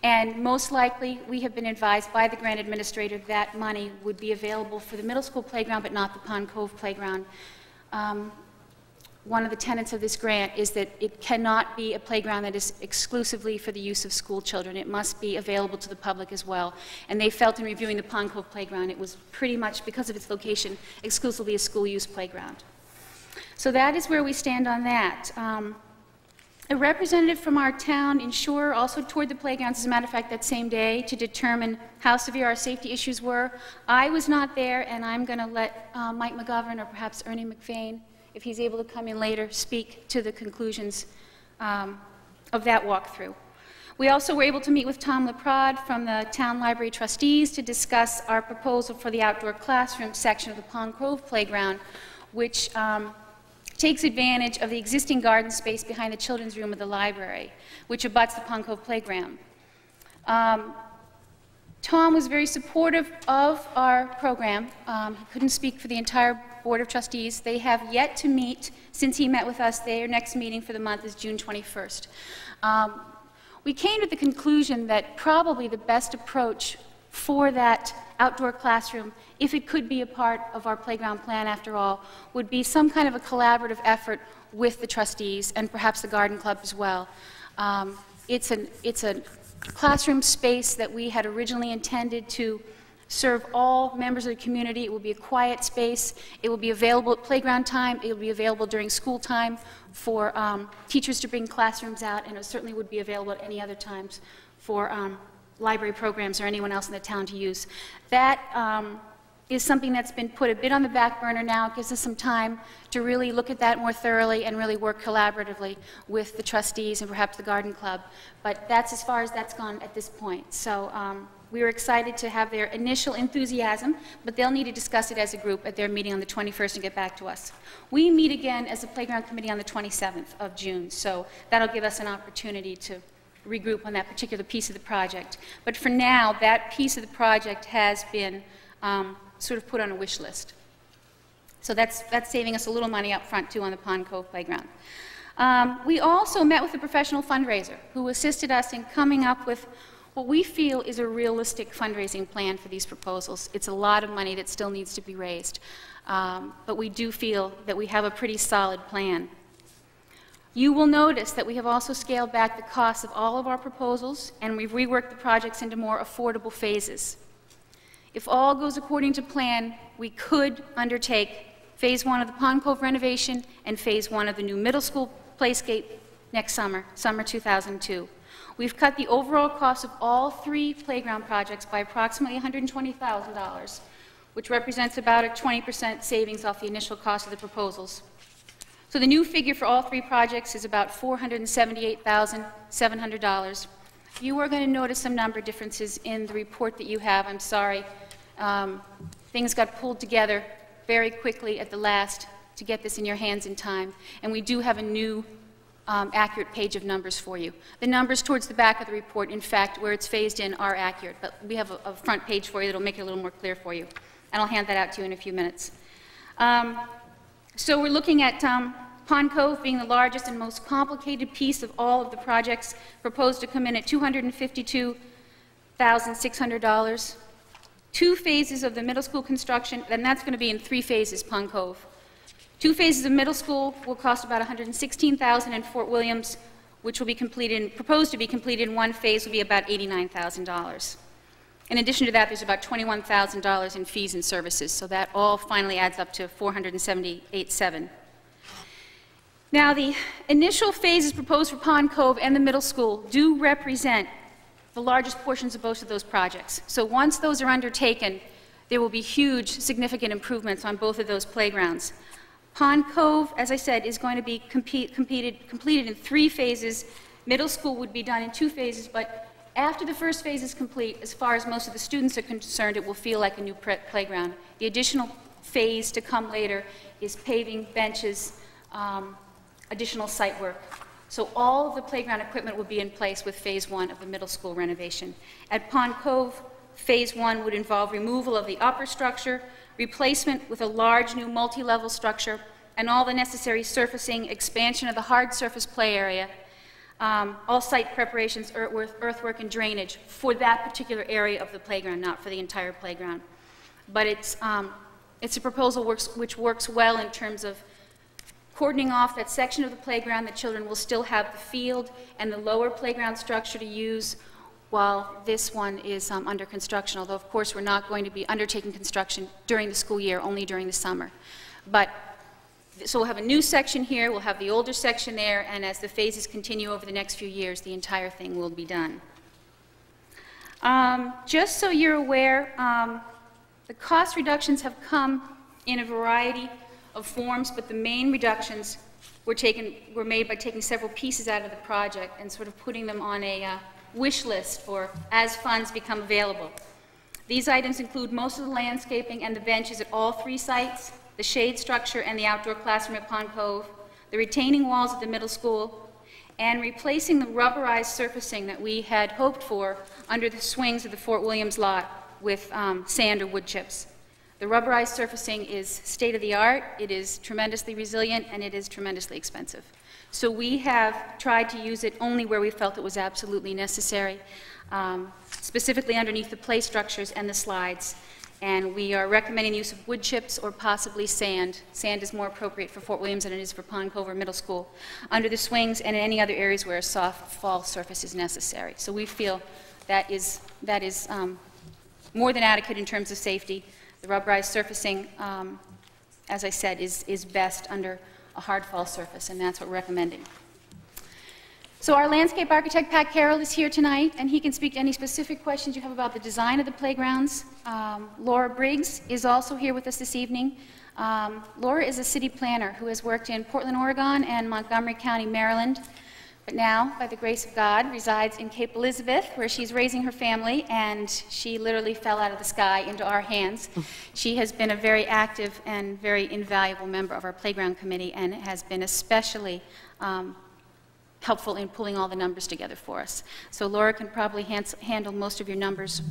And most likely, we have been advised by the grant administrator that money would be available for the middle school playground, but not the Pond Cove playground. Um, one of the tenets of this grant is that it cannot be a playground that is exclusively for the use of school children. It must be available to the public as well. And they felt in reviewing the Pond Cove playground, it was pretty much, because of its location, exclusively a school-use playground. So that is where we stand on that. Um, a representative from our town insurer also toured the playgrounds, as a matter of fact, that same day to determine how severe our safety issues were. I was not there, and I'm going to let uh, Mike McGovern or perhaps Ernie McVeigh, if he's able to come in later, speak to the conclusions um, of that walkthrough. We also were able to meet with Tom Leprad from the Town Library Trustees to discuss our proposal for the outdoor classroom section of the Pond Cove Playground, which um, takes advantage of the existing garden space behind the children's room of the library, which abuts the Pond Cove Playground. Um, Tom was very supportive of our program. Um, he couldn't speak for the entire Board of Trustees. They have yet to meet since he met with us. Their next meeting for the month is June 21st. Um, we came to the conclusion that probably the best approach for that outdoor classroom, if it could be a part of our playground plan after all, would be some kind of a collaborative effort with the trustees and perhaps the garden club as well. Um, it's, an, it's a classroom space that we had originally intended to serve all members of the community. It will be a quiet space. It will be available at playground time. It will be available during school time for um, teachers to bring classrooms out, and it certainly would be available at any other times for um, library programs or anyone else in the town to use. That um, is something that's been put a bit on the back burner now. It gives us some time to really look at that more thoroughly and really work collaboratively with the trustees and perhaps the garden club. But that's as far as that's gone at this point. So um, we were excited to have their initial enthusiasm, but they'll need to discuss it as a group at their meeting on the 21st and get back to us. We meet again as a playground committee on the 27th of June, so that'll give us an opportunity to regroup on that particular piece of the project. But for now, that piece of the project has been um, sort of put on a wish list. So that's, that's saving us a little money up front, too, on the Pond Cove Playground. Um, we also met with a professional fundraiser who assisted us in coming up with what we feel is a realistic fundraising plan for these proposals. It's a lot of money that still needs to be raised, um, but we do feel that we have a pretty solid plan. You will notice that we have also scaled back the costs of all of our proposals, and we've reworked the projects into more affordable phases. If all goes according to plan, we could undertake Phase 1 of the Pond Cove renovation and Phase 1 of the new middle school playscape next summer, summer 2002. We've cut the overall cost of all three playground projects by approximately $120,000, which represents about a 20% savings off the initial cost of the proposals. So the new figure for all three projects is about $478,700. You are going to notice some number differences in the report that you have. I'm sorry. Um, things got pulled together very quickly at the last to get this in your hands in time. And we do have a new um, accurate page of numbers for you. The numbers towards the back of the report, in fact, where it's phased in, are accurate, but we have a, a front page for you that will make it a little more clear for you. And I'll hand that out to you in a few minutes. Um, so we're looking at um, Pond Cove being the largest and most complicated piece of all of the projects, proposed to come in at $252,600. Two phases of the middle school construction, and that's going to be in three phases, Pond Cove. Two phases of middle school will cost about $116,000 in Fort Williams, which will be completed, proposed to be completed in one phase, will be about $89,000. In addition to that, there's about $21,000 in fees and services, so that all finally adds up to $478,700. Now, the initial phases proposed for Pond Cove and the middle school do represent the largest portions of both of those projects. So once those are undertaken, there will be huge, significant improvements on both of those playgrounds. Pond Cove, as I said, is going to be compete- competed- completed in three phases. Middle school would be done in two phases, but after the first phase is complete, as far as most of the students are concerned, it will feel like a new playground. The additional phase to come later is paving, benches, um, additional site work. So all of the playground equipment will be in place with Phase 1 of the middle school renovation. At Pond Cove, Phase 1 would involve removal of the upper structure, replacement with a large new multi-level structure, and all the necessary surfacing, expansion of the hard surface play area, um, all site preparations, earthwork, and drainage for that particular area of the playground, not for the entire playground. But it's, um, it's a proposal works, which works well in terms of cordoning off that section of the playground. The children will still have the field and the lower playground structure to use while this one is um, under construction, although of course we're not going to be undertaking construction during the school year, only during the summer. But so we'll have a new section here, we'll have the older section there, and as the phases continue over the next few years, the entire thing will be done. Um, just so you're aware, um, the cost reductions have come in a variety of forms, but the main reductions were taken were made by taking several pieces out of the project and sort of putting them on a uh, wish list for as funds become available. These items include most of the landscaping and the benches at all three sites, the shade structure and the outdoor classroom at Pond Cove, the retaining walls at the middle school, and replacing the rubberized surfacing that we had hoped for under the swings of the Fort Williams lot with um, sand or wood chips. The rubberized surfacing is state of the art, it is tremendously resilient, and it is tremendously expensive. So we have tried to use it only where we felt it was absolutely necessary, um, specifically underneath the play structures and the slides. And we are recommending the use of wood chips or possibly sand. Sand is more appropriate for Fort Williams than it is for Pond Cove or Middle School, under the swings and in any other areas where a soft fall surface is necessary. So we feel that is, that is um, more than adequate in terms of safety. The rubberized surfacing, um, as I said, is, is best under a hard fall surface, and that's what we're recommending. So our landscape architect, Pat Carroll, is here tonight, and he can speak to any specific questions you have about the design of the playgrounds. Um, Laura Briggs is also here with us this evening. Um, Laura is a city planner who has worked in Portland, Oregon, and Montgomery County, Maryland, but now, by the grace of God, resides in Cape Elizabeth, where she's raising her family, and she literally fell out of the sky into our hands. She has been a very active and very invaluable member of our playground committee, and has been especially um, helpful in pulling all the numbers together for us. So Laura can probably handle most of your numbers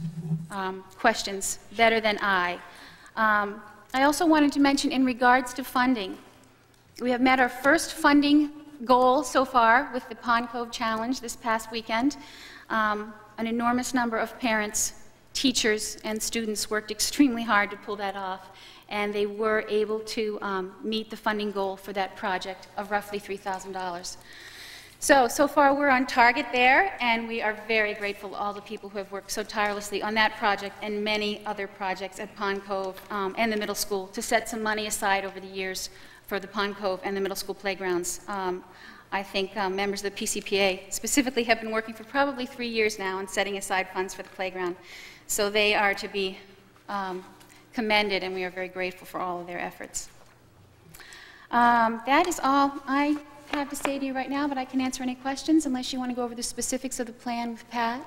um, questions better than I. Um, I also wanted to mention in regards to funding, we have met our first funding goal so far with the Pond Cove Challenge this past weekend. Um, an enormous number of parents, teachers, and students worked extremely hard to pull that off, and they were able to um, meet the funding goal for that project of roughly $3,000. So, so far we're on target there, and we are very grateful to all the people who have worked so tirelessly on that project and many other projects at Pond Cove um, and the middle school to set some money aside over the years for the Pond Cove and the middle school playgrounds. Um, I think um, members of the PCPA specifically have been working for probably three years now on setting aside funds for the playground. So they are to be um, commended, and we are very grateful for all of their efforts. Um, that is all I have to say to you right now, but I can answer any questions unless you want to go over the specifics of the plan with Pat.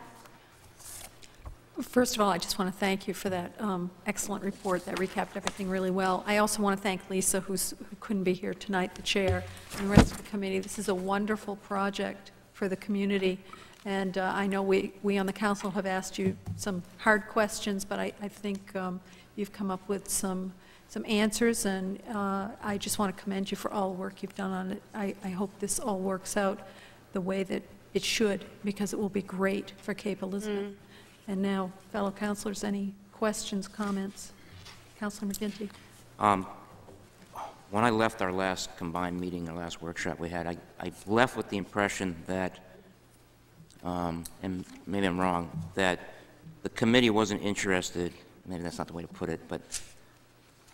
First of all, I just want to thank you for that um, excellent report that recapped everything really well. I also want to thank Lisa, who's, who couldn't be here tonight, the chair, and the rest of the committee. This is a wonderful project for the community, and uh, I know we, we on the council have asked you some hard questions, but I, I think um, you've come up with some, some answers, and uh, I just want to commend you for all the work you've done on it. I, I hope this all works out the way that it should, because it will be great for Cape Elizabeth. And now, fellow councilors, any questions, comments? Councilor McGinty? Um, When I left our last combined meeting, our last workshop we had, I, I left with the impression that, um, and maybe I'm wrong, that the committee wasn't interested, maybe that's not the way to put it, but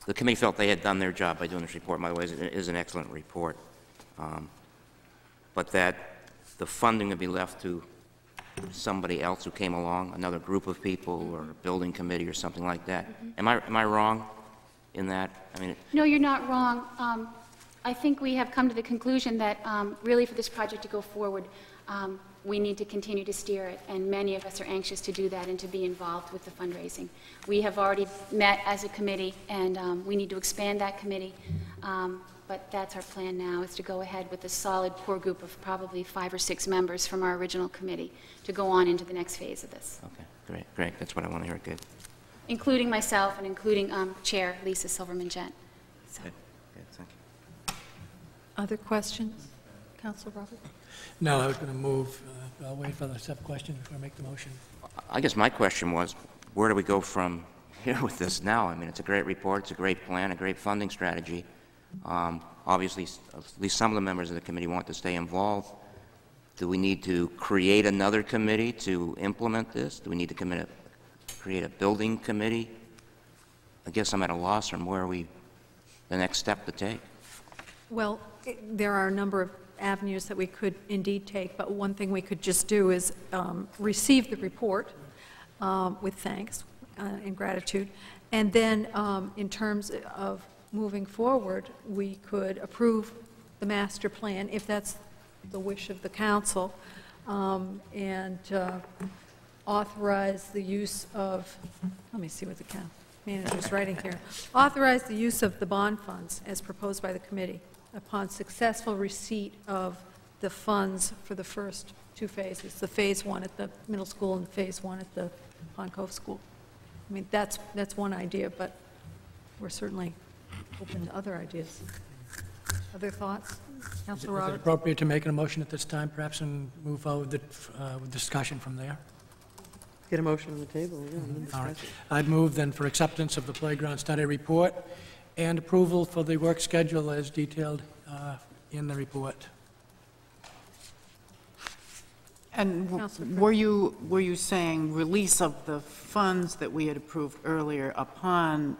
the committee felt they had done their job by doing this report. By the way, it is an excellent report. Um, But that the funding would be left to somebody else who came along, another group of people, or a building committee or something like that. Am I, am I wrong in that? I mean, No, you're not wrong. Um, I think we have come to the conclusion that um, really for this project to go forward, um, we need to continue to steer it, and many of us are anxious to do that and to be involved with the fundraising. We have already met as a committee, and um, we need to expand that committee, Um, but that's our plan now, is to go ahead with a solid core group of probably five or six members from our original committee to go on into the next phase of this, Okay, great, great, that's what I want to hear, good. including myself and including um, Chair Lisa Silverman-Gent. So- Good, good, thank you. Other questions? Councilor Robert? No, I was going to move, uh, I'll wait for the sub-question before I make the motion. I guess my question was, where do we go from here with this now? I mean, it's a great report, it's a great plan, a great funding strategy. Um, Obviously, at least some of the members of the committee want to stay involved. Do we need to create another committee to implement this? Do we need to commit a, create a building committee? I guess I'm at a loss on where we, the next step to take. Well, i- there are a number of avenues that we could indeed take, but one thing we could just do is um, receive the report um, with thanks uh, and gratitude, and then um, in terms of moving forward, we could approve the master plan, if that's the wish of the council, um, and uh, authorize the use of, let me see what the manager's writing here, authorize the use of the bond funds as proposed by the committee upon successful receipt of the funds for the first two phases, the Phase One at the middle school and Phase One at the Pond Cove School. I mean, that's, that's one idea, but we're certainly open to other ideas. Other thoughts? Is it- Councilor is it Roberts? appropriate to make a motion at this time, perhaps, and move forward with the, uh, with discussion from there? Get a motion on the table, yeah, and then All right. discuss. I'd move then for acceptance of the playground study report and approval for the work schedule as detailed uh, in the report. And w- Councilor were you, were you saying release of the funds that we had approved earlier upon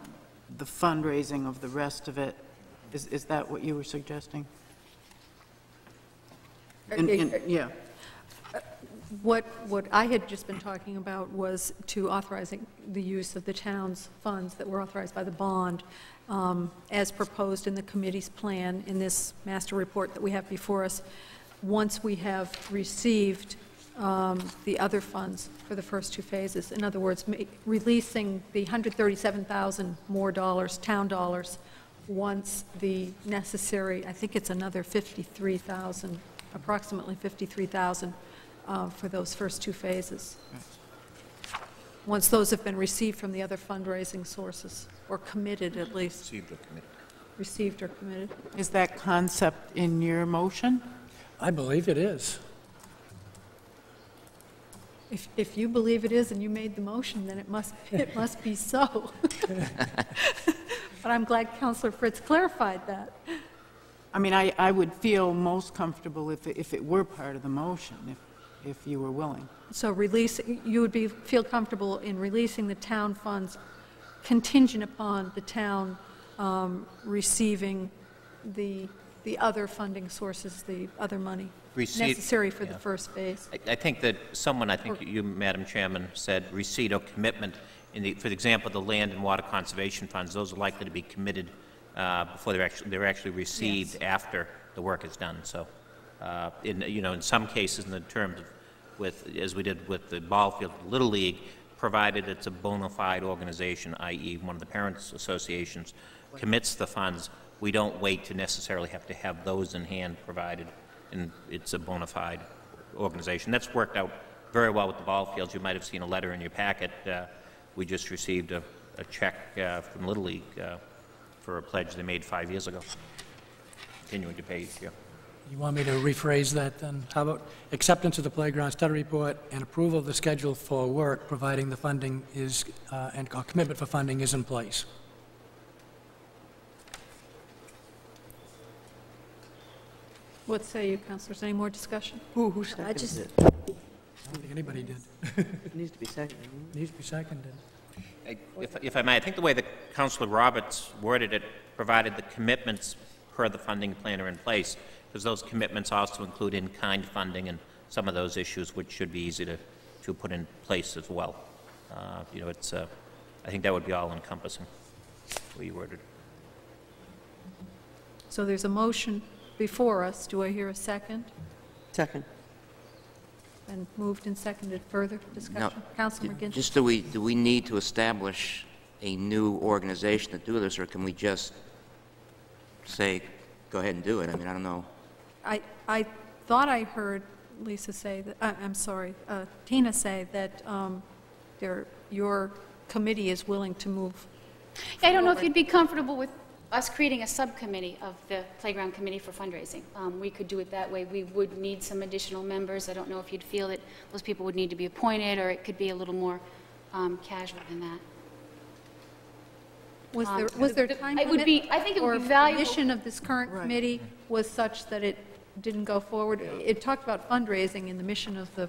the fundraising of the rest of it? Is, is that what you were suggesting? Uh, in- in- uh, Yeah. Uh, what, what I had just been talking about was to authorizing the use of the town's funds that were authorized by the bond um, as proposed in the committee's plan in this master report that we have before us. Once we have received um, the other funds for the first two phases, in other words, releasing the 137,000 more dollars, town dollars, once the necessary, I think it's another 53,000, approximately 53,000 uh, for those first two phases. Once those have been received from the other fundraising sources, or committed at least. Received or committed. Received or committed. Is that concept in your motion? I believe it is. If, if you believe it is and you made the motion, then it must, it must be so. But I'm glad Councilor Fritz clarified that. I mean, I, I would feel most comfortable if, it- if it were part of the motion, if, if you were willing. So release, you would be, feel comfortable in releasing the town funds contingent upon the town um, receiving the, the other funding sources, the other money Receipt- necessary for the first phase. I- I think that someone, I think you, Madam Chairman, said receipt or commitment. In the, for example, the land and water conservation funds, those are likely to be committed uh, before they're actually, they're actually received after the work is done. So, uh, in, you know, in some cases, in the terms of, with, as we did with the ball field, Little League, provided it's a bona fide organization, i.e. one of the parents' associations commits the funds, we don't wait to necessarily have to have those in hand provided, and it's a bona fide organization. That's worked out very well with the ball fields. You might have seen a letter in your packet. Uh, We just received a, a check uh, from Little League uh, for a pledge they made five years ago, continuing to pay year. You want me to rephrase that then? How about acceptance of the playground study report and approval of the schedule for work, providing the funding is, uh, and a commitment for funding is in place? What say you, councilors? Any more discussion? Who, who just- seconded it? I don't think anybody did. It needs to be seconded. Needs to be seconded. I- If if I may, I think the way that Councilor Roberts worded it provided the commitments per the funding plan are in place, because those commitments also include in-kind funding and some of those issues which should be easy to, to put in place as well. Uh, You know, it's, uh, I think that would be all encompassing, the way you worded. So there's a motion before us. Do I hear a second? Second. And moved and seconded. Further Now, discussion? Councilor McGinty? Just do we, do we need to establish a new organization to do this, or can we just say, go ahead and do it? I mean, I don't know. I, I thought I heard Lisa say, that. I- I'm sorry, uh, Tina say that um, there, your committee is willing to move. Yeah, I don't know if you'd be comfortable with us creating a subcommittee of the Playground Committee for fundraising. Um, We could do it that way. We would need some additional members. I don't know if you'd feel that those people would need to be appointed, or it could be a little more um, casual than that. Was Um, there, was there the- time it would be- I think it would be Or valuable- mission of this current committee was such that it didn't go forward? It talked about fundraising in the mission of the,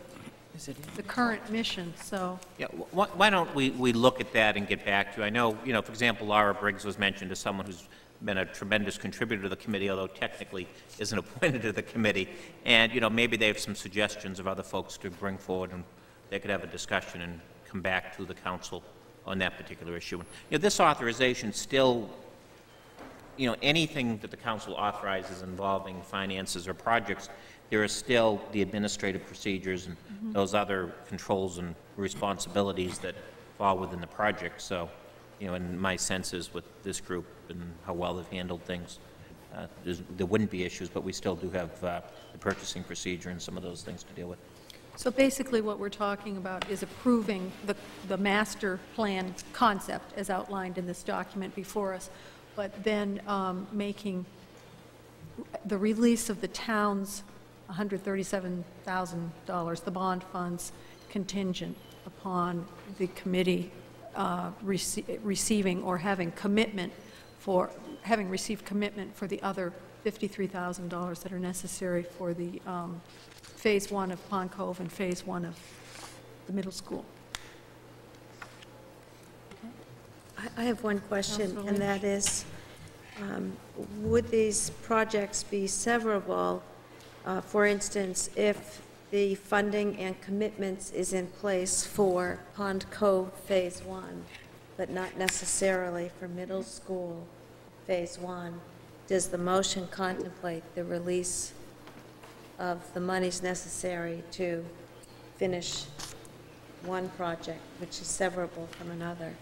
the current mission, so. Yeah, why why don't we, we look at that and get back to you? I know, you know, for example, Laura Briggs was mentioned as someone who's been a tremendous contributor to the committee, although technically isn't appointed to the committee. And, you know, maybe they have some suggestions of other folks to bring forward, and they could have a discussion and come back to the council on that particular issue. You know, this authorization still you know, anything that the council authorizes involving finances or projects, there are still the administrative procedures and those other controls and responsibilities that fall within the project. So, you know, in my senses with this group and how well they've handled things, uh, there wouldn't be issues, but we still do have uh, the purchasing procedure and some of those things to deal with. So basically, what we're talking about is approving the, the master plan concept as outlined in this document before us, but then um, making the release of the town's $137,000, the bond funds, contingent upon the committee uh, rece- receiving or having commitment for, having received commitment for the other $53,000 that are necessary for the um, Phase One of Pond Cove and Phase One of the middle school. I- have one question, and that is, um, would these projects be severable, uh, for instance, if the funding and commitments is in place for Pond Cove Phase One, but not necessarily for middle school Phase One? Does the motion contemplate the release of the monies necessary to finish one project, which is severable from another?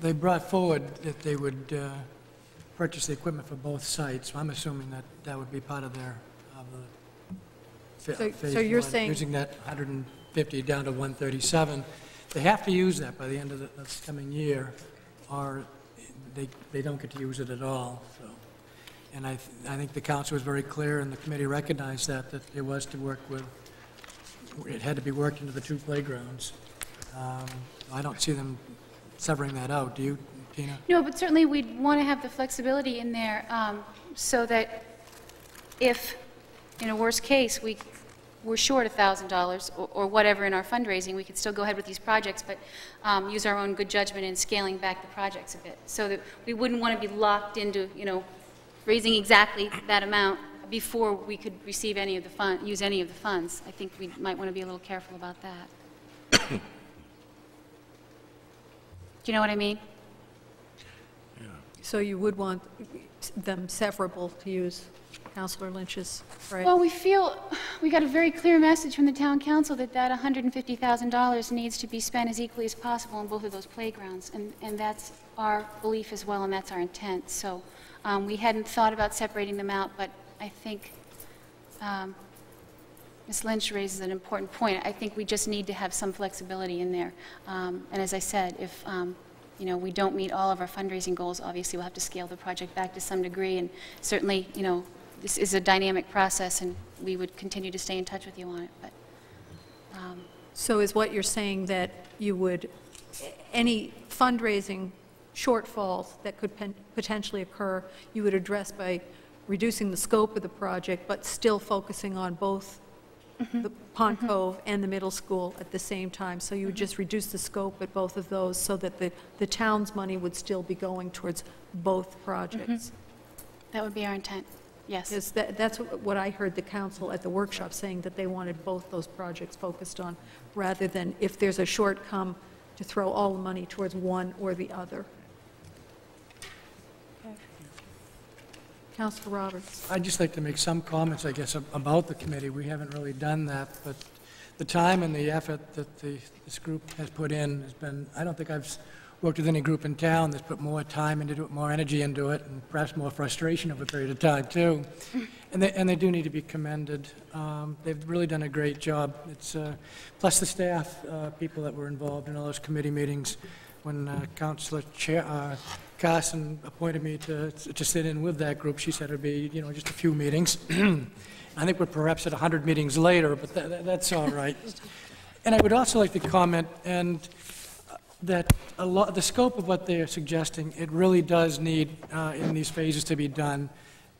They brought forward that they would uh, purchase the equipment for both sites. so I'm assuming that that would be part of their, of the So- phase so you're one, saying- Using that 150 down to 137. They have to use that by the end of the- this coming year, or they, they don't get to use it at all, so. And I, th- I think the council was very clear, and the committee recognized that, that it was to work with, it had to be worked into the two playgrounds. Um, I don't see them severing that out, do you, Tina? No, but certainly we'd want to have the flexibility in there um, so that if, in a worst case, we, we're short $1,000 or- or whatever in our fundraising, we could still go ahead with these projects, but um, use our own good judgment in scaling back the projects a bit. So that we wouldn't want to be locked into, you know, raising exactly that amount before we could receive any of the fund, use any of the funds. I think we might want to be a little careful about that. Do you know what I mean? Yeah. So you would want them severable, to use Councilor Lynch's phrase? Well, we feel, we got a very clear message from the town council that that $150,000 needs to be spent as equally as possible on both of those playgrounds, and, and that's our belief as well, and that's our intent. So um, we hadn't thought about separating them out, but I think um, Ms. Lynch raises an important point. I think we just need to have some flexibility in there. Um, And as I said, if, um, you know, we don't meet all of our fundraising goals, obviously we'll have to scale the project back to some degree, and certainly, you know, this is a dynamic process, and we would continue to stay in touch with you on it, but, um, So is what you're saying that you would, any fundraising shortfalls that could potentially occur, you would address by reducing the scope of the project, but still focusing on both Mm-hmm. the Pond mm-hmm. Cove and the middle school at the same time? So you would just mm-hmm. reduce the scope at both of those so that the, the town's money would still be going towards both projects? that would be our intent, yes. Because that, that's what what I heard the council at the workshop saying, that they wanted both those projects focused on, rather than if there's a short come to throw all the money towards one or the other. Councilor Roberts. I'd just like to make some comments, I guess, about the committee. We haven't really done that, but the time and the effort that the, this group has put in has been, I don't think I've worked with any group in town that's put more time into it, more energy into it, and perhaps more frustration over a period of time, too. And they, and they do need to be commended. Um, They've really done a great job. It's, uh, plus the staff, uh, people that were involved in all those committee meetings. When uh, Councilor Chair, uh, Carson appointed me to, to sit in with that group, she said it'd be, you know, just a few meetings. I think we're perhaps at 100 meetings later, but tha- tha- that's all right. And I would also like to comment, and uh, that a lot, the scope of what they're suggesting, it really does need, uh, in these phases to be done.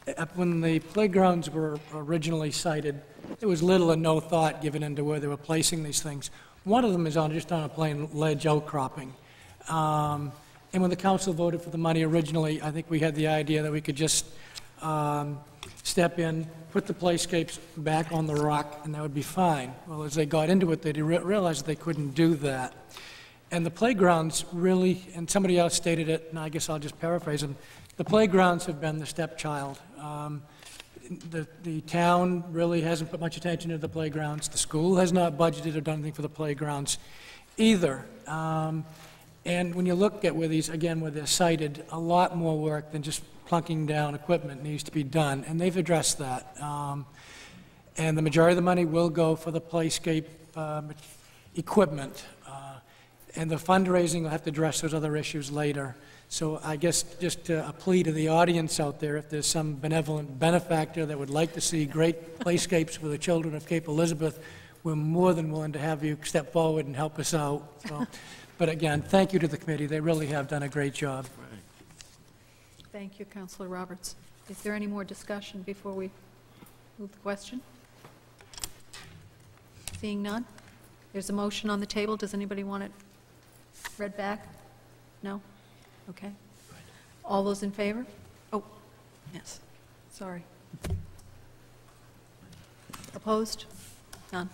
Uh, When the playgrounds were originally sited, there was little or no thought given into where they were placing these things. One of them is on, just on a plain ledge outcropping. Um, And when the council voted for the money originally, I think we had the idea that we could just um, step in, put the playscapes back on the rock, and that would be fine. Well, as they got into it, they re- realized they couldn't do that. And the playgrounds really, and somebody else stated it, and I guess I'll just paraphrase them, the playgrounds have been the stepchild. Um, The, the town really hasn't put much attention to the playgrounds. The school has not budgeted or done anything for the playgrounds either. Um, And when you look at where these, again, where they're sited, a lot more work than just plunking down equipment needs to be done, and they've addressed that. Um, And the majority of the money will go for the playscape um, equipment. Uh, And the fundraising will have to address those other issues later. So I guess just uh, a plea to the audience out there, if there's some benevolent benefactor that would like to see great playscapes for the children of Cape Elizabeth, we're more than willing to have you step forward and help us out. So, But again, thank you to the committee, they really have done a great job. Thank you, Councilor Roberts. Is there any more discussion before we move the question? Seeing none? There's a motion on the table. Does anybody want it read back? No? Okay. All those in favor? Oh, yes, sorry. Opposed? None.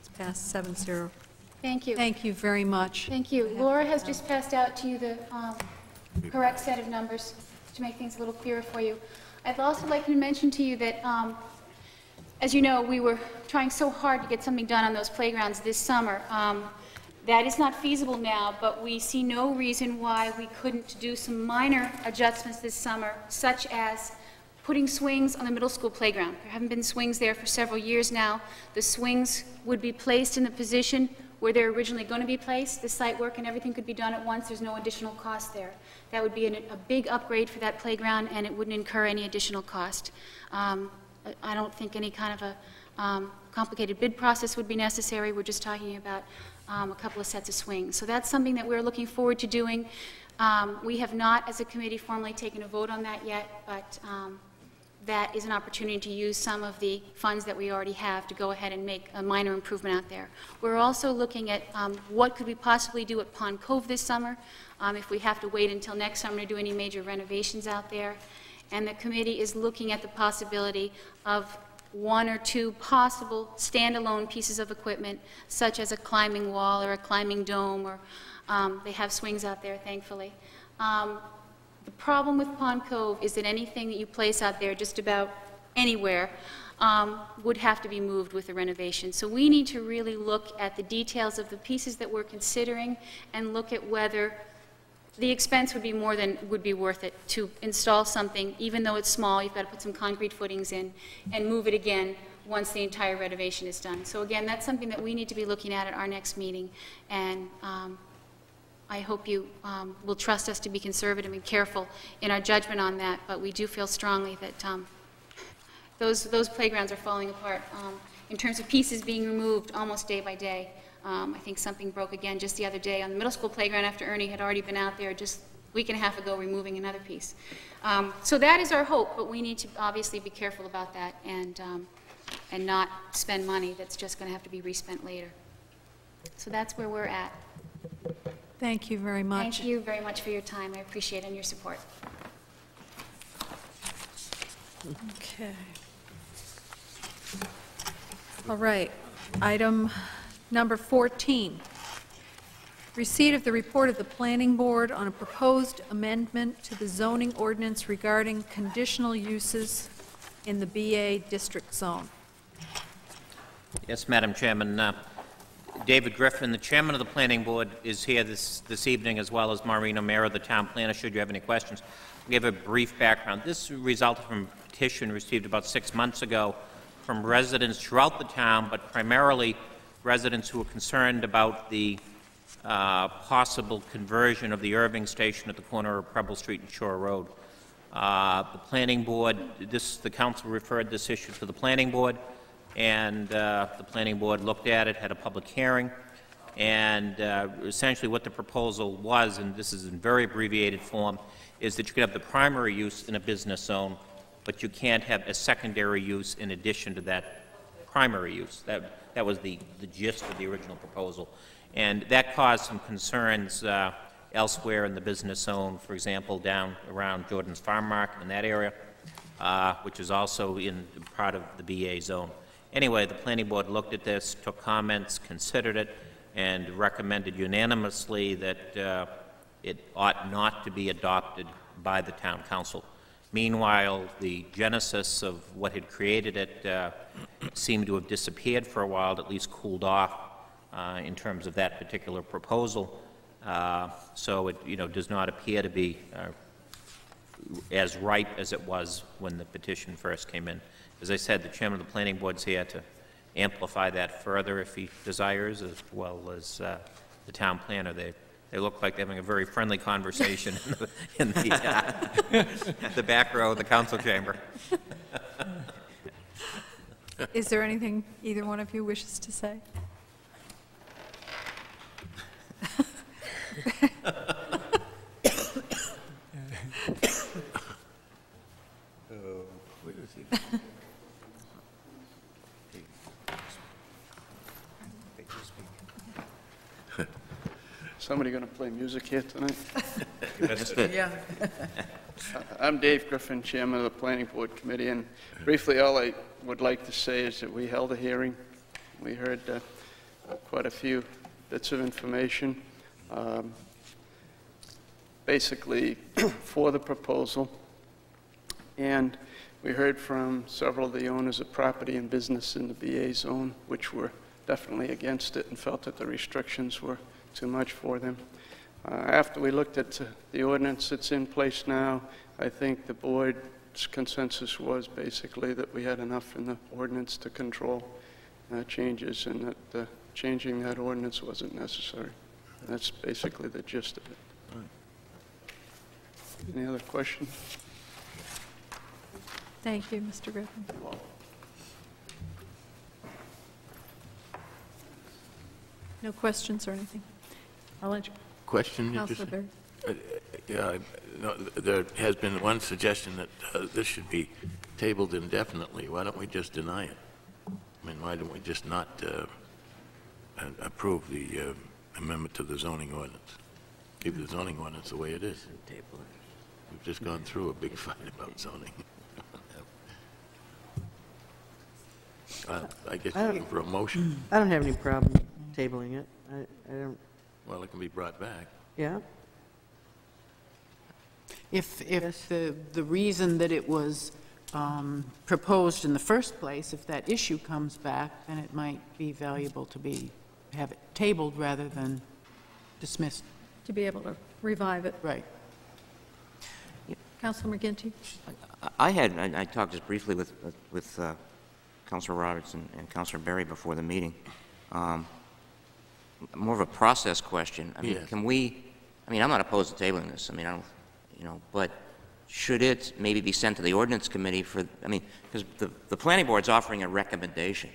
It's passed seven zero. Thank you. Thank you very much. Thank you. Laura has just passed out to you the um, correct set of numbers to make things a little clearer for you. I'd also like to mention to you that, um, as you know, we were trying so hard to get something done on those playgrounds this summer. Um, That is not feasible now, but we see no reason why we couldn't do some minor adjustments this summer, such as putting swings on the middle school playground. There haven't been swings there for several years now. The swings would be placed in the position where they're originally going to be placed. The site work and everything could be done at once. There's no additional cost there. That would be an- a big upgrade for that playground, and it wouldn't incur any additional cost. Um, I- don't think any kind of a um, complicated bid process would be necessary. We're just talking about um, a couple of sets of swings. So that's something that we're looking forward to doing. Um, We have not, as a committee, formally taken a vote on that yet, but um, that is an opportunity to use some of the funds that we already have to go ahead and make a minor improvement out there. We're also looking at um, what could we possibly do at Pond Cove this summer, um, if we have to wait until next summer to do any major renovations out there. And the committee is looking at the possibility of one or two possible standalone pieces of equipment, such as a climbing wall or a climbing dome, or um, they have swings out there, thankfully. The problem with Pond Cove is that anything that you place out there, just about anywhere, um, would have to be moved with the renovation. So we need to really look at the details of the pieces that we're considering and look at whether the expense would be more than, would be worth it to install something, even though it's small, you've got to put some concrete footings in, and move it again once the entire renovation is done. So again, that's something that we need to be looking at at our next meeting, and um, I hope you um, will trust us to be conservative and careful in our judgment on that, but we do feel strongly that um, those, those playgrounds are falling apart um, in terms of pieces being removed almost day by day. Um, I think something broke again just the other day on the middle school playground after Ernie had already been out there just a week and a half ago removing another piece. Um, So that is our hope, but we need to obviously be careful about that and, um, and not spend money that's just going to have to be respent later. So that's where we're at. Thank you very much. Thank you very much for your time. I appreciate it and your support. Okay. All right, item number 14. Receipt of the report of the Planning Board on a proposed amendment to the zoning ordinance regarding conditional uses in the BA District Zone. Yes, Madam Chairman. Uh, David Griffin, the chairman of the planning board, is here this, this evening, as well as Maureen O'Meara, the town planner, should you have any questions. I'll give a brief background. This resulted from a petition received about six months ago from residents throughout the town, but primarily residents who were concerned about the uh, possible conversion of the Irving Station at the corner of Preble Street and Shore Road. Uh, The planning board, this, the council referred this issue to the planning board, and uh, the planning board looked at it, had a public hearing, and uh, essentially what the proposal was, and this is in very abbreviated form, is that you could have the primary use in a business zone, but you can't have a secondary use in addition to that primary use. That, that was the, the gist of the original proposal. And that caused some concerns uh, elsewhere in the business zone, for example, down around Jordan's Farm Market in that area, uh, which is also in part of the BA zone. Anyway, the planning board looked at this, took comments, considered it, and recommended unanimously that uh, it ought not to be adopted by the town council. Meanwhile, the genesis of what had created it uh, seemed to have disappeared for a while, at least cooled off uh, in terms of that particular proposal. Uh, So it, you know, does not appear to be uh, as ripe as it was when the petition first came in. As I said, the chairman of the planning board's here to amplify that further if he desires, as well as uh, the town planner. They, they look like they're having a very friendly conversation in the, in the, uh, the back row of the council chamber. Is there anything either one of you wishes to say? Somebody going to play music here tonight? Missed it. Yeah. I'm Dave Griffin, Chairman of the Planning Board Committee, and briefly, all I would like to say is that we held a hearing. We heard uh, quite a few bits of information, um, basically for the proposal, and we heard from several of the owners of property and business in the BA zone, which were definitely against it and felt that the restrictions were too much for them. Uh, After we looked at the ordinance that's in place now, I think the board's consensus was basically that we had enough in the ordinance to control uh, changes and that uh, changing that ordinance wasn't necessary. That's basically the gist of it. Any other questions? Thank you, Mr. Griffin. No questions or anything? I'll enter, Question? you Councilor just- Berry. Uh, Yeah, no, there has been one suggestion that uh, this should be tabled indefinitely. Why don't we just deny it? I mean, why don't we just not uh, approve the uh, amendment to the zoning ordinance? Keep the zoning ordinance the way it is. We've just gone through a big fight about zoning. Uh, I guess I don't- looking for a motion. I don't have any problem tabling it. I I don't, Well, it can be brought back. yeah? If, Yes. if the, the reason that it was um, proposed in the first place, if that issue comes back, then it might be valuable to be, have it tabled rather than dismissed. To be able to revive it. Right. Councilor McGinty? I had, I I talked just briefly with, with uh, Councilor Roberts and and Councilor Berry before the meeting. Um, More of a process question. I mean, Yes. can we, I mean, I'm not opposed to tabling this, I mean, I don't, you know, but should it maybe be sent to the ordinance committee for, I mean, because the, the planning board's offering a recommendation.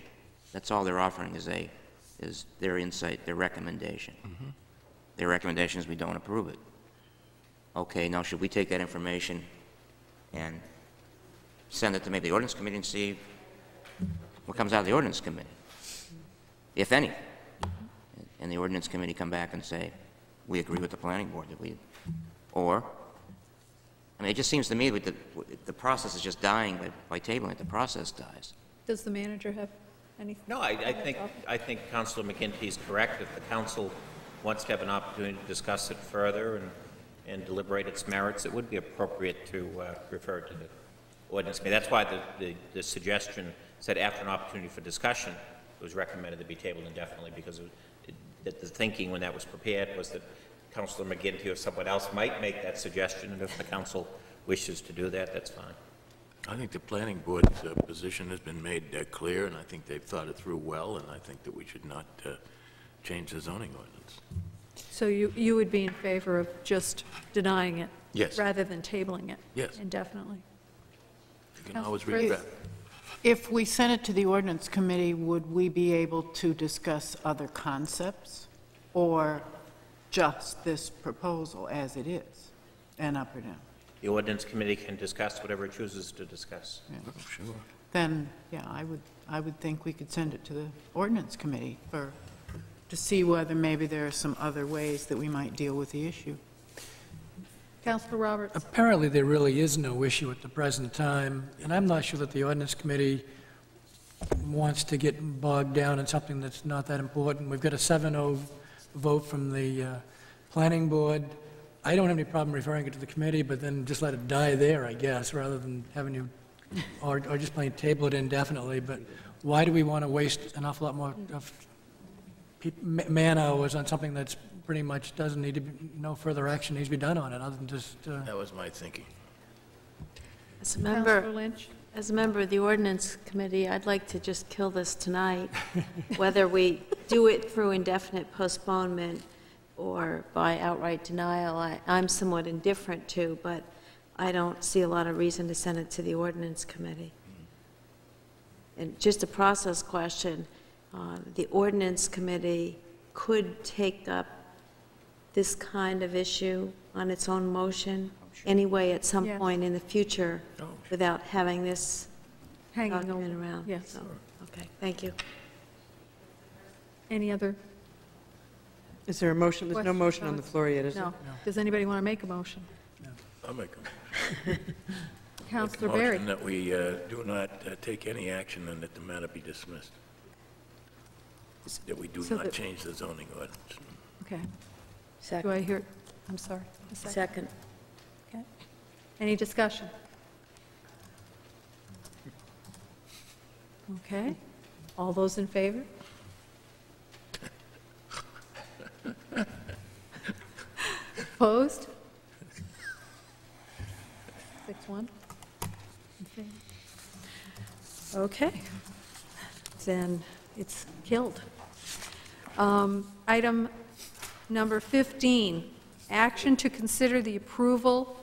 That's all they're offering is a, is their insight, their recommendation. Mm-hmm. Their recommendation is we don't approve it. Okay, now should we take that information and send it to maybe the ordinance committee and see what comes out of the ordinance committee, if any? And the ordinance committee come back and say, we agree with the planning board that we, or, I mean, it just seems to me that the, the process is just dying by, by tabling it, the process dies. Does the manager have anything? No, I, I think, I think Councilor McGinty is correct. If the council wants to have an opportunity to discuss it further and, and deliberate its merits, it would be appropriate to uh, refer it to the ordinance committee. That's why the, the, the suggestion said after an opportunity for discussion, it was recommended to be tabled indefinitely because it, it, that the thinking when that was prepared was that Councilor McGinty or someone else might make that suggestion, and if the council wishes to do that, that's fine. I think the planning board's uh, position has been made uh, clear, and I think they've thought it through well, and I think that we should not uh, change the zoning ordinance. So you, you would be in favor of just denying it? Yes. Rather than tabling it? Yes. Indefinitely? You can always Councilor regret. If we sent it to the ordinance committee, would we be able to discuss other concepts? Or just this proposal as it is, and up or down? The ordinance committee can discuss whatever it chooses to discuss. Oh, Sure. Then, yeah, I would, I would think we could send it to the ordinance committee for, to see whether maybe there are some other ways that we might deal with the issue. Councilor Roberts? Apparently, there really is no issue at the present time, and I'm not sure that the ordinance committee wants to get bogged down in something that's not that important. We've got a 7-0 vote from the uh, planning board. I don't have any problem referring it to the committee, but then just let it die there, I guess, rather than having you, or, or just plain table it indefinitely. But why do we want to waste an awful lot more of peop- man-hours on something that's pretty much doesn't need to be, no further action needs to be done on it, other than just, uh, That was my thinking. As a member, Lynch? as a member of the ordinance committee, I'd like to just kill this tonight, whether we do it through indefinite postponement or by outright denial, I, I'm somewhat indifferent to, but I don't see a lot of reason to send it to the ordinance committee. And just a process question, uh, the ordinance committee could take up this kind of issue on its own motion anyway at some Yes. point in the future Oh, without having this Hanging document over. around. Yes. So, Okay, thank you. Any other? Is there a motion? There's no Questions, motion on the comments? floor yet, is there? No. Does anybody want to make a motion? I'll make a Make a Councilor Berry? motion that we uh, do not uh, take any action and that the matter be dismissed. That we do So not that- change the zoning ordinance. Okay. Do Second. I hear, I'm sorry. a second? Second. Okay. Any discussion? Okay. All those in favor? Opposed? Six, one. Favor. Okay. Then it's killed. Um, Item number 15, action to consider the approval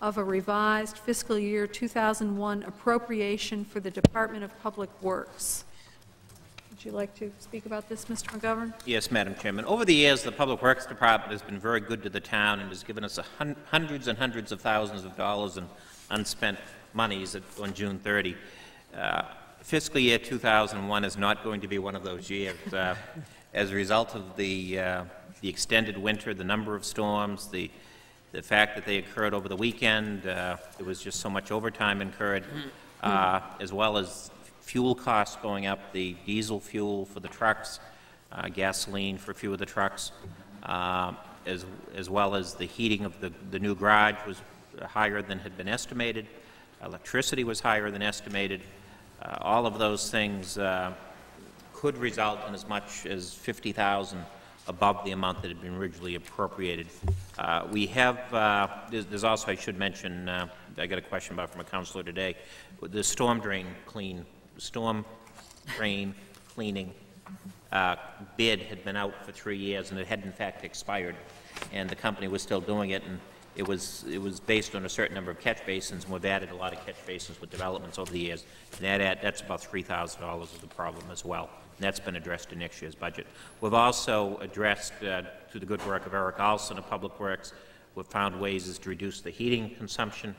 of a revised fiscal year 2001 appropriation for the Department of Public Works. Would you like to speak about this, Mr. McGovern? Yes, Madam Chairman. Over the years, the Public Works Department has been very good to the town and has given us hun- hundreds and hundreds of thousands of dollars in unspent monies at- on June 30. Uh, Fiscal year 2001 is not going to be one of those years. Uh, As a result of the uh, the extended winter, the number of storms, the the fact that they occurred over the weekend, uh, there was just so much overtime incurred, uh, as well as fuel costs going up, the diesel fuel for the trucks, uh, gasoline for a few of the trucks, uh, as, as well as the heating of the, the new garage was higher than had been estimated, electricity was higher than estimated. Uh, All of those things uh, could result in as much as 50,000 above the amount that had been originally appropriated. Uh, We have, uh, there's there's also, I should mention, uh, I got a question about from a councilor today, the storm drain clean, storm drain cleaning uh, bid had been out for three years, and it had in fact expired, and the company was still doing it, and it was, it was based on a certain number of catch basins, and we've added a lot of catch basins with developments over the years, and that, that's about $3,000 is the problem as well, and that's been addressed in next year's budget. We've also addressed, uh, through the good work of Eric Olson of Public Works, we've found ways to reduce the heating consumption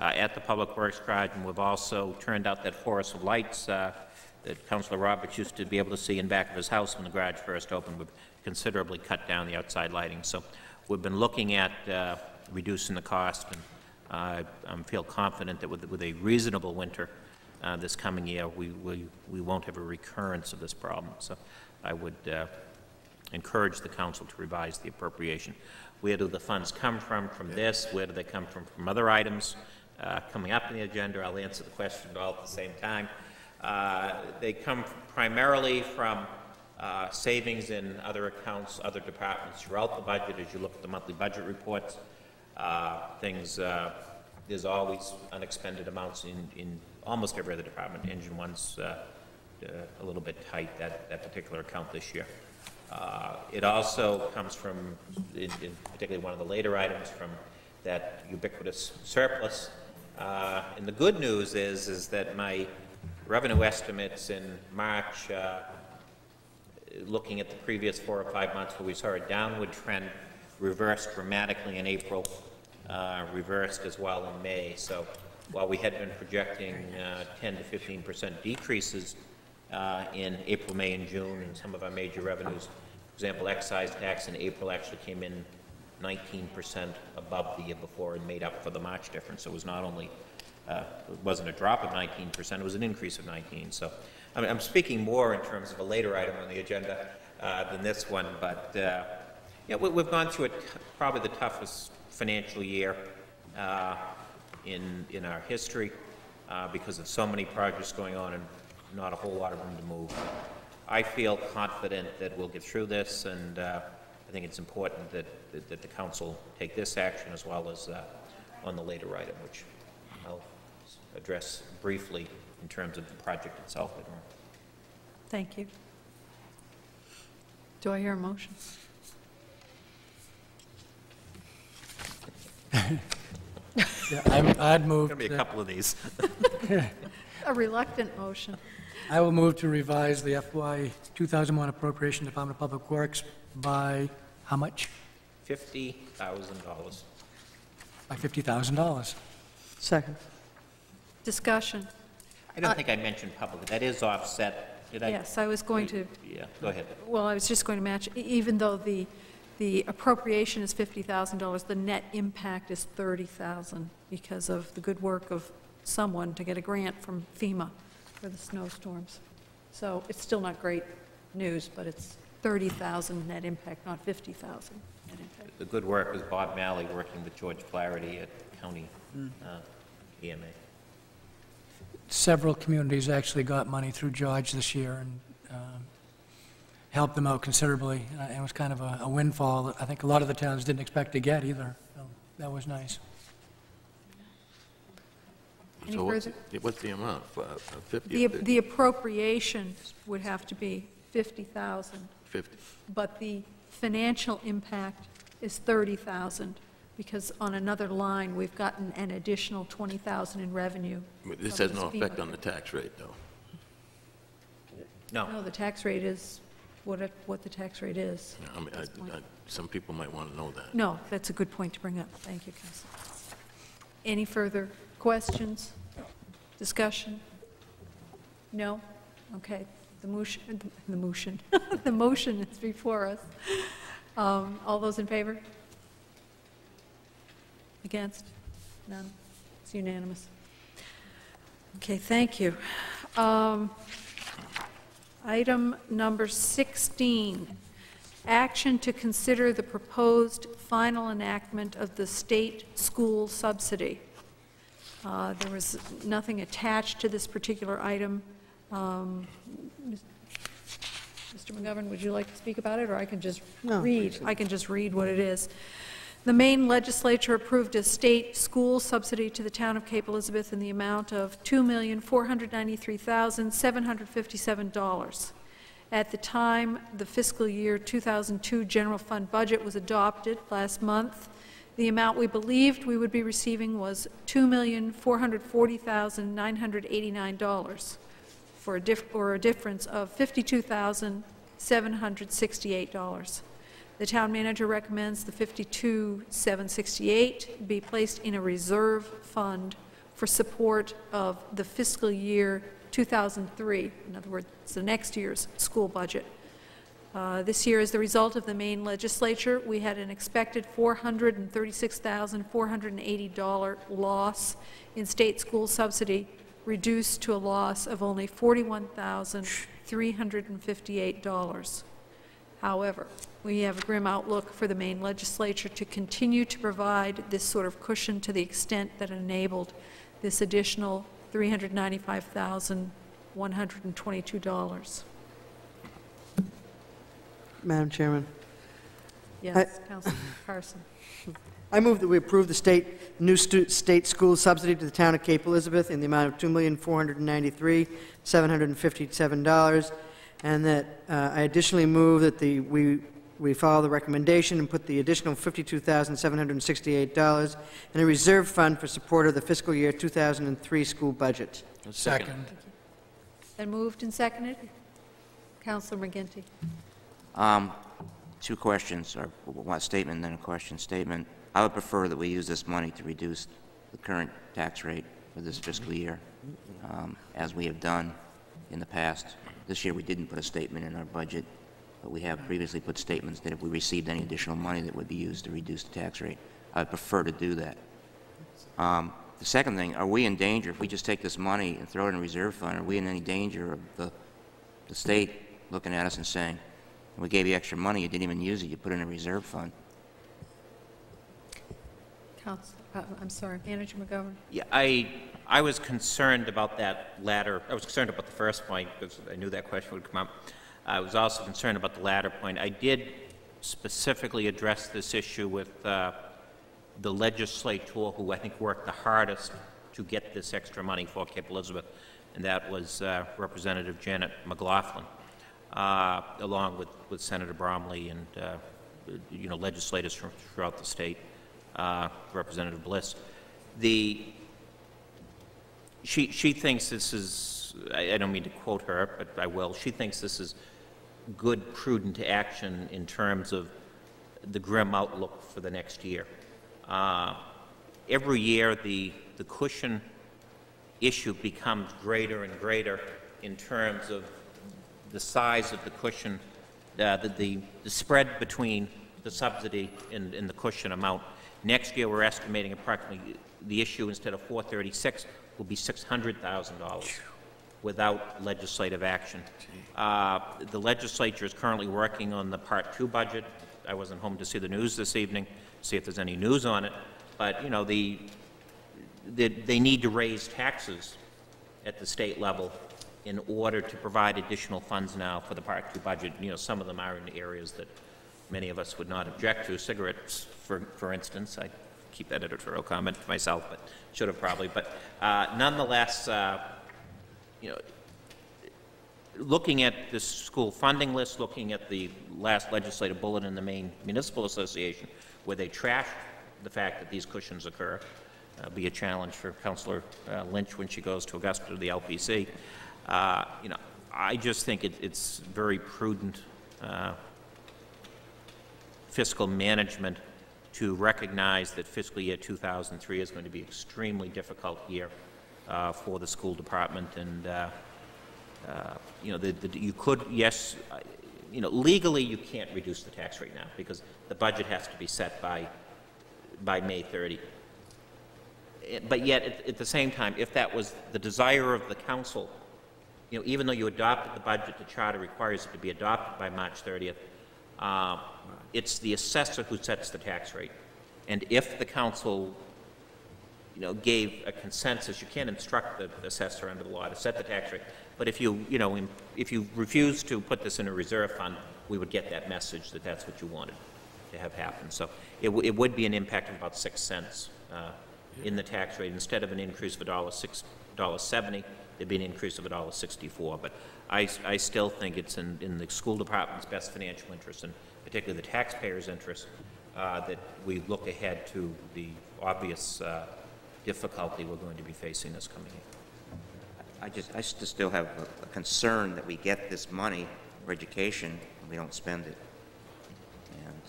uh, at the Public Works garage, and we've also turned out that forest of lights uh, that Councilor Roberts used to be able to see in back of his house when the garage first opened. We've considerably cut down the outside lighting. So we've been looking at uh, reducing the cost, and uh, I feel confident that with, with a reasonable winter uh, this coming year, we, we, we won't have a recurrence of this problem. So I would uh, encourage the council to revise the appropriation. Where do the funds come from from this? Where do they come from from other items uh, coming up in the agenda? I'll answer the question all at the same time. Uh, They come primarily from uh, savings in other accounts, other departments throughout the budget, as you look at the monthly budget reports. Uh, Things, uh, there's always unexpended amounts in, in almost every other department. Engine one's uh, uh, a little bit tight, that, that particular account this year. Uh, It also comes from, in in particularly one of the later items, from that ubiquitous surplus. Uh, And the good news is, is that my revenue estimates in March, looking at the previous four or five months where we saw a downward trend, reversed dramatically in April, uh, reversed as well in May. So while we had been projecting uh, 10 to 15 percent decreases uh, in April, May, and June in some of our major revenues, for example, excise tax in April actually came in 19 percent above the year before and made up for the March difference. So it was not only, uh, it wasn't a drop of 19 percent, it was an increase of 19. So I mean, I'm speaking more in terms of a later item on the agenda uh, than this one, but uh, yeah, we- we've gone through a t- probably the toughest financial year uh, in, in our history uh, because of so many projects going on and not a whole lot of room to move. I feel confident that we'll get through this, and uh, I think it's important that, that- that the council take this action as well as uh, on the later item, which I'll address briefly in terms of the project itself later on. Thank you. Do I hear a motion? Yeah, I'm- I'd move, Going to be a that- couple of these. A reluctant motion. I will move to revise the FY 2001 appropriation Department of Public Works by how much? $50,000. By $50,000. Second. Discussion. I don't uh, think I mentioned publicly, that is offset, did I? Yes, I was going to, Yeah, go ahead. well, I was just going to match, e- even though the, the appropriation is $50,000, the net impact is $30,000 because of the good work of someone to get a grant from FEMA for the snowstorms. So it's still not great news, but it's 30,000 net impact, not 50,000 net impact. The good work was Bob Malley working with George Flaherty at County uh, EMA. Several communities actually got money through George this year and um, helped them out considerably. Uh, It was kind of a a windfall that I think a lot of the towns didn't expect to get either. So That was nice. Any So what's, further? what's the amount? Uh, 50? The the appropriation would have to be 50,000. 50. But the financial impact is 30,000, because on another line, we've gotten an additional 20,000 in revenue. This has no effect on the tax rate, though. No, No, the tax rate is what it, what the tax rate is. I mean, at this point. I- I- some people might want to know that. No, that's a good point to bring up. Thank you, Council. Any further questions, discussion? No? Okay, the motion, the motion, the motion is before us. Um, All those in favor? Against? None? It's unanimous. Okay, thank you. Um, Item number 16, action to consider the proposed final enactment of the state school subsidy. Uh, There was nothing attached to this particular item. Um, Mr. McGovern, would you like to speak about it, or I can just No. read? I can just read what it is. The Maine legislature approved a state school subsidy to the town of Cape Elizabeth in the amount of $2,493,757. At the time the fiscal year 2002 general fund budget was adopted last month, the amount we believed we would be receiving was $2,440,989 for a or a difference of $52,768. The town manager recommends the 52,768 be placed in a reserve fund for support of the fiscal year 2003, in other words, the next year's school budget. Uh, This year, as the result of the Maine legislature, we had an expected $436,480 loss in state school subsidy, reduced to a loss of only $41,358. However, we have a grim outlook for the Maine legislature to continue to provide this sort of cushion to the extent that enabled this additional $395,122. Madam Chairman, Yes, Councilman Carson. I move that we approve the state, new stu- state school subsidy to the town of Cape Elizabeth in the amount of $2,493,757, and that uh, I additionally move that the, we, we follow the recommendation and put the additional $52,768 in a reserve fund for support of the fiscal year 2003 school budget. Second. Then moved and seconded? Councilor McGinty. Um, Two questions, or one statement, then a question statement. I would prefer that we use this money to reduce the current tax rate for this fiscal year, um, as we have done in the past. This year, we didn't put a statement in our budget, but we have previously put statements that if we received any additional money, that would be used to reduce the tax rate. I'd prefer to do that. Um, The second thing, are we in danger, if we just take this money and throw it in a reserve fund, are we in any danger of the, the state looking at us and saying, we gave you extra money, you didn't even use it, you put it in a reserve fund? Council, uh, I'm sorry, Manager McGovern. Yeah, I, I was concerned about that latter, I was concerned about the first point, because I knew that question would come up. I was also concerned about the latter point. I did specifically address this issue with uh, the legislator who I think worked the hardest to get this extra money for Cape Elizabeth, and that was uh, Representative Janet McLaughlin, uh, along with, with Senator Bromley and, uh, you know, legislators from throughout the state, uh, Representative Bliss. The, she, she thinks this is, I, I don't mean to quote her, but I will, she thinks this is good, prudent action in terms of the grim outlook for the next year. Uh, every year, the, the cushion issue becomes greater and greater in terms of the size of the cushion, uh, the, the, the spread between the subsidy and, and the cushion amount. Next year, we're estimating approximately the issue instead of 436 will be $600,000 without legislative action. Uh, the legislature is currently working on the Part Two budget. I wasn't home to see the news this evening, see if there's any news on it. But you know, the, the they need to raise taxes at the state level in order to provide additional funds now for the Part Two budget. You know, some of them are in areas that many of us would not object to. Cigarettes, for for instance, I keep that editorial comment to myself, but should have probably. But uh, nonetheless. Uh, you know, looking at the school funding list, looking at the last legislative bulletin in the Maine Municipal Association, where they trash the fact that these cushions occur, uh, be a challenge for Councilor uh, Lynch when she goes to Augusta to the LPC. Uh, you know, I just think it, it's very prudent uh, fiscal management to recognize that fiscal year 2003 is going to be an extremely difficult year uh, for the school department, and uh, uh, you know, the, the, you could, yes, uh, you know, legally you can't reduce the tax rate now because the budget has to be set by by May 30. Eh, But yet, at, at the same time, if that was the desire of the council, you know, even though you adopted the budget, the charter requires it to be adopted by March 30th. Uh, it's the assessor who sets the tax rate, and if the council you know, gave a consensus, you can't instruct the assessor under the law to set the tax rate. But if you, you know, if you refuse to put this in a reserve fund, we would get that message that that's what you wanted to have happen. So it, it would be an impact of about six cents uh, in the tax rate. Instead of an increase of a dollar six, dollar seventy, there'd be an increase of a dollar sixty-four. But I, I still think it's in, in the school department's best financial interest, and particularly the taxpayers' interest, uh, that we look ahead to the obvious uh, difficulty we're going to be facing this coming year. I just, I just still have a- a concern that we get this money for education and we don't spend it. And,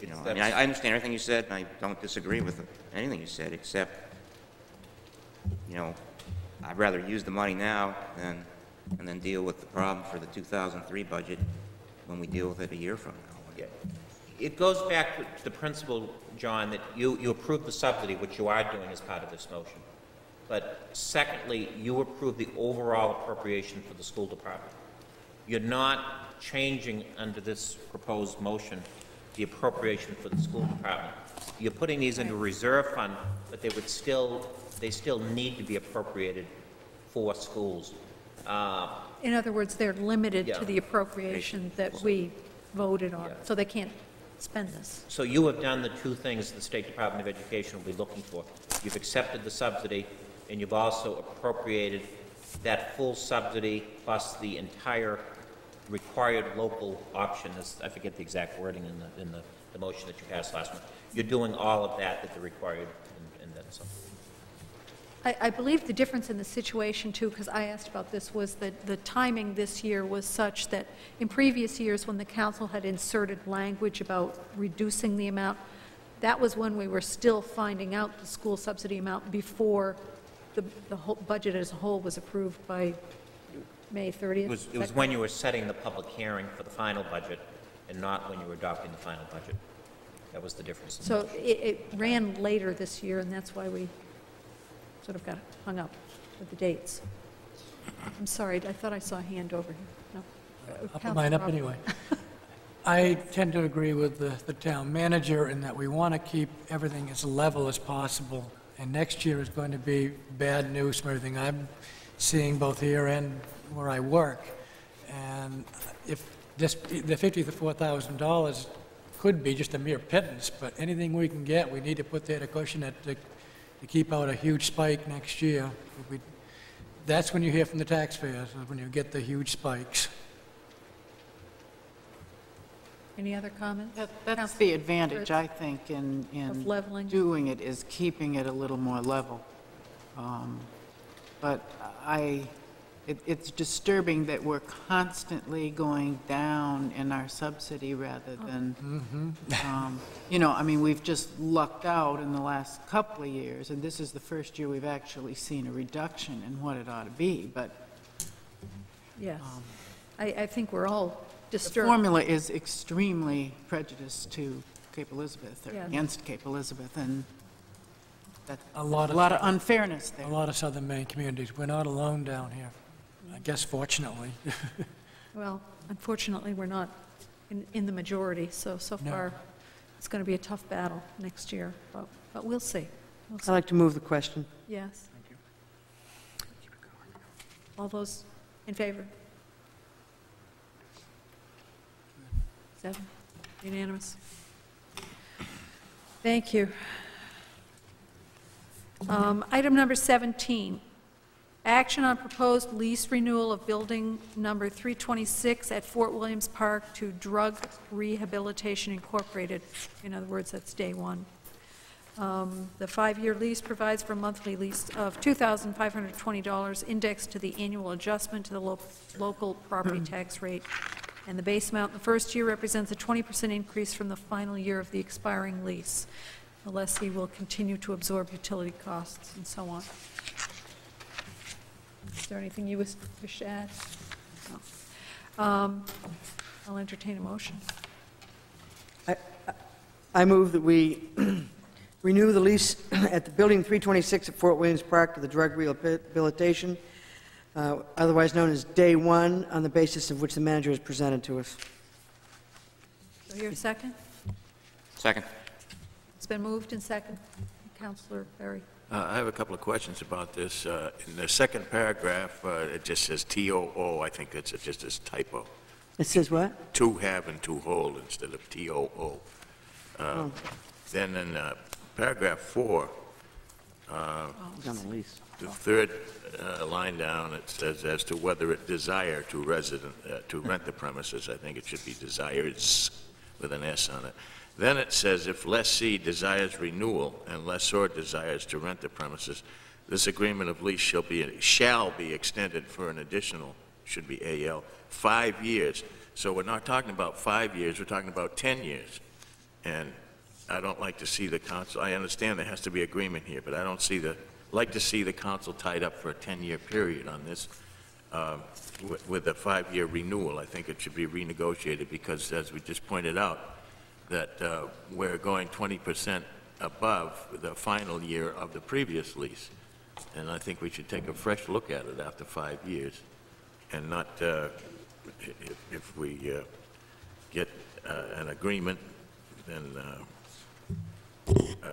you know, I mean, I I understand everything you said, and I don't disagree with anything you said, except, you know, I'd rather use the money now than, and then deal with the problem for the 2003 budget when we deal with it a year from now. It goes back to- the principle, John, that you, you approve the subsidy, which you are doing as part of this motion. But secondly, you approve the overall appropriation for the school department. You're not changing under this proposed motion the appropriation for the school department. You're putting these into a reserve fund, but they would still, they still need to be appropriated for schools. Uh, In other words, they're limited Yeah. to the appropriation that we voted on, Yeah. so they can't spend this. So you have done the two things the State Department of Education will be looking for. You've accepted the subsidy, and you've also appropriated that full subsidy plus the entire required local option, as- I forget the exact wording in the, in the, the motion that you passed last month. You're doing all of that that the required, and- and then some. I, I believe the difference in the situation, too, because I asked about this, was that the timing this year was such that in previous years, when the council had inserted language about reducing the amount, that was when we were still finding out the school subsidy amount before the, the whole budget as a whole was approved by May 30th. It was, it was when you were setting the public hearing for the final budget, and not when you were adopting the final budget. That was the difference. So it, it ran later this year, and that's why we sort of got hung up with the dates. I'm sorry, I thought I saw a hand over here. No. Uh, I'll put mine up anyway. I tend to agree with the, the town manager in that we want to keep everything as level as possible. And next year is going to be bad news from everything I'm seeing both here and where I work. And if this, the fifty to four thousand dollars could be just a mere pittance, but anything we can get, we need to put there to cushion it, to, to keep out a huge spike next year. We- That's when you hear from the taxpayers, is when you get the huge spikes. Any other comments? That- That's Councilor the advantage, Fritz? I think, in, in leveling? doing it, is keeping it a little more level. Um, But I, it- it's disturbing that we're constantly going down in our subsidy rather than, um, you know, I mean, we've just lucked out in the last couple of years, and this is the first year we've actually seen a reduction in what it ought to be, but Yes. I, I think we're all disturbed. the formula is extremely prejudiced to Cape Elizabeth, or Yeah. against Cape Elizabeth, and that, A lot a of, lot of unfairness there. a lot of southern Maine communities, we're not alone down here. I guess fortunately. Well, unfortunately, we're not in, in the majority, so, so No. far, it's going to be a tough battle next year, but, but we'll see. We'll I'd see. like to move the question. Yes. Thank you. All those in favor? Seven, unanimous. Thank you. Um, Item number 17, action on proposed lease renewal of building number 326 at Fort Williams Park to Drug Rehabilitation Incorporated. In other words, that's day one. Um, The five-year lease provides for a monthly lease of $2,520 indexed to the annual adjustment to the lo- local property tax rate. And the base amount in the first year represents a 20% increase from the final year of the expiring lease. The lessee will continue to absorb utility costs and so on. Is there anything you wish wish to add? No. Um, I'll entertain a motion. I move that we renew the lease at the Building 326 at Fort Williams Park for the Drug Rehabilitation, uh, otherwise known as Day One, on the basis of which the manager has presented to us. Do I hear a second? Second. It's been moved and second. Councilor Berry. Uh, I have a couple of questions about this. Uh, In the second paragraph, uh, it just says TOO. I think that's just a typo. It says what? To have and to hold instead of TOO. Uh, Oh. Then in uh, paragraph four, uh, It's the the third uh, line down, it says as to whether it desire to resident, uh, to rent the premises, I think it should be desires with an S on it. Then it says if lessee desires renewal and lessor desires to rent the premises, this agreement of lease shall be, shall be extended for an additional, should be AL, five years. So we're not talking about five years, we're talking about 10 years. And I don't like to see the council, I understand there has to be agreement here, but I don't see the, like to see the council tied up for a 10-year period on this um, with- with a five-year renewal. I think it should be renegotiated because, as we just pointed out, that uh, we're going 20% above the final year of the previous lease. And I think we should take a fresh look at it after five years and not uh, if if we uh, get uh, an agreement, then uh, uh,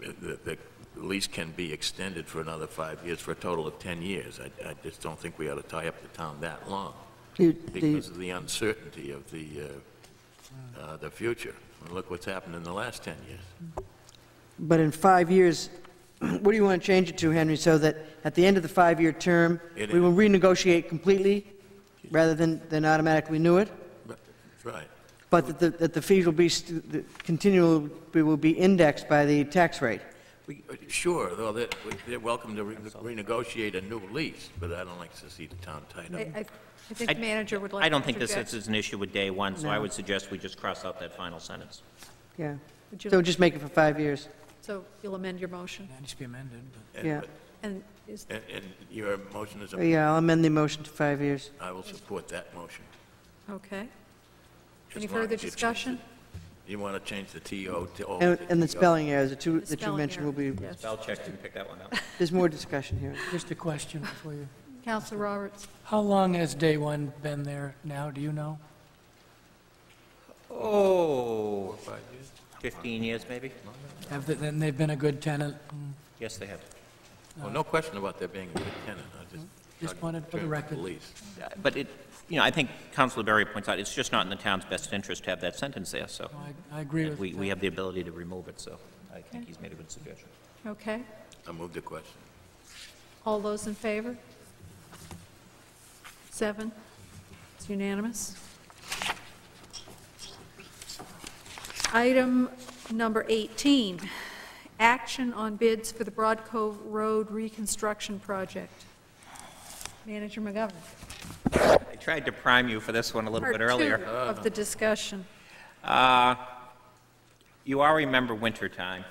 the the lease can be extended for another five years, for a total of 10 years. I I just don't think we ought to tie up the town that long You- because the- of the uncertainty of the, uh, uh, the future. And Look what's happened in the last 10 years. But in five years, what do you want to change it to, Henry, so that at the end of the five-year term, It we will renegotiate completely, rather than, than automatically renew it? That's right. But that the, that the fees will be, st- the continual, will be indexed by the tax rate? We- uh, Sure, though, they're they're welcome to re- renegotiate a new lease, but I don't like to see the town tied up. I, I I think the manager would like I don't think this is an issue with day one, so I would suggest we just cross out that final sentence. Yeah. Would you- So just make it for five years? So you'll amend your motion? That needs to be amended, but... And- Yeah. And is, And and your motion is, a- Yeah, I'll amend the motion to five years. I will support that motion. okay. as Any long further as you change discussion? it. You want to change the TO to O. And, and the spelling errors, the two The that you spelling mentioned will be, yes. Spell check didn't pick that one up. there's more discussion here. Just a question for you. Councilor Roberts? How long has Day One been there now, do you know? Oh, 15 years, maybe? Have, they- then they've been a good tenant? Yes, they have. Well, no question about there being a good tenant. I just. Just wanted for the terms of record. lease. Uh, But it, you know, I think Councilor Berry points out, it's just not in the town's best interest to have that sentence there, so. No, I, I agree and with We, we that. have the ability to remove it, so I think he's made a good suggestion. Okay. I move the question. All those in favor? Seven? It's unanimous. Item number 18, action on bids for the Broad Cove Road reconstruction project. Manager McGovern. I tried to prime you for this one a little bit Part two earlier. of the discussion. Uh, You all remember wintertime.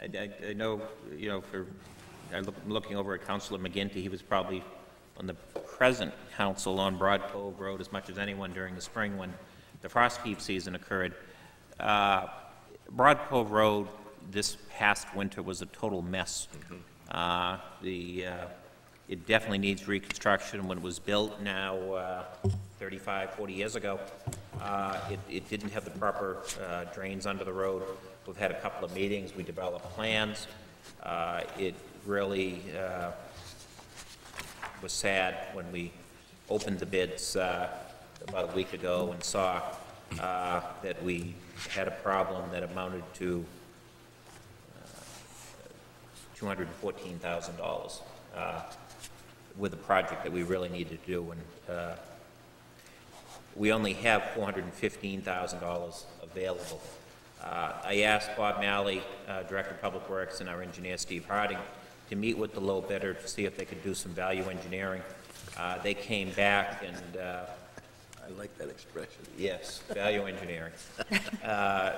I, I- I know, you know, for, I'm looking over at Councilor McGinty, he was probably on the present council on Broad Cove Road as much as anyone during the spring when the frost heave season occurred. Uh, Broad Cove Road this past winter was a total mess. Uh, The, uh, it definitely needs reconstruction. When it was built now uh, 35, 40 years ago, uh, it it didn't have the proper uh, drains under the road. We've had a couple of meetings, we developed plans. Uh, It really uh, was sad when we opened the bids uh, about a week ago and saw uh, that we had a problem that amounted to uh, $214,000 uh, with a project that we really needed to do. And uh, we only have $415,000 available. Uh, I asked Bob Malley, uh, Director of Public Works, and our engineer Steve Harding, to meet with the low bidder to see if they could do some value engineering. Uh, They came back and uh, I like that expression. Yes, value engineering. Uh,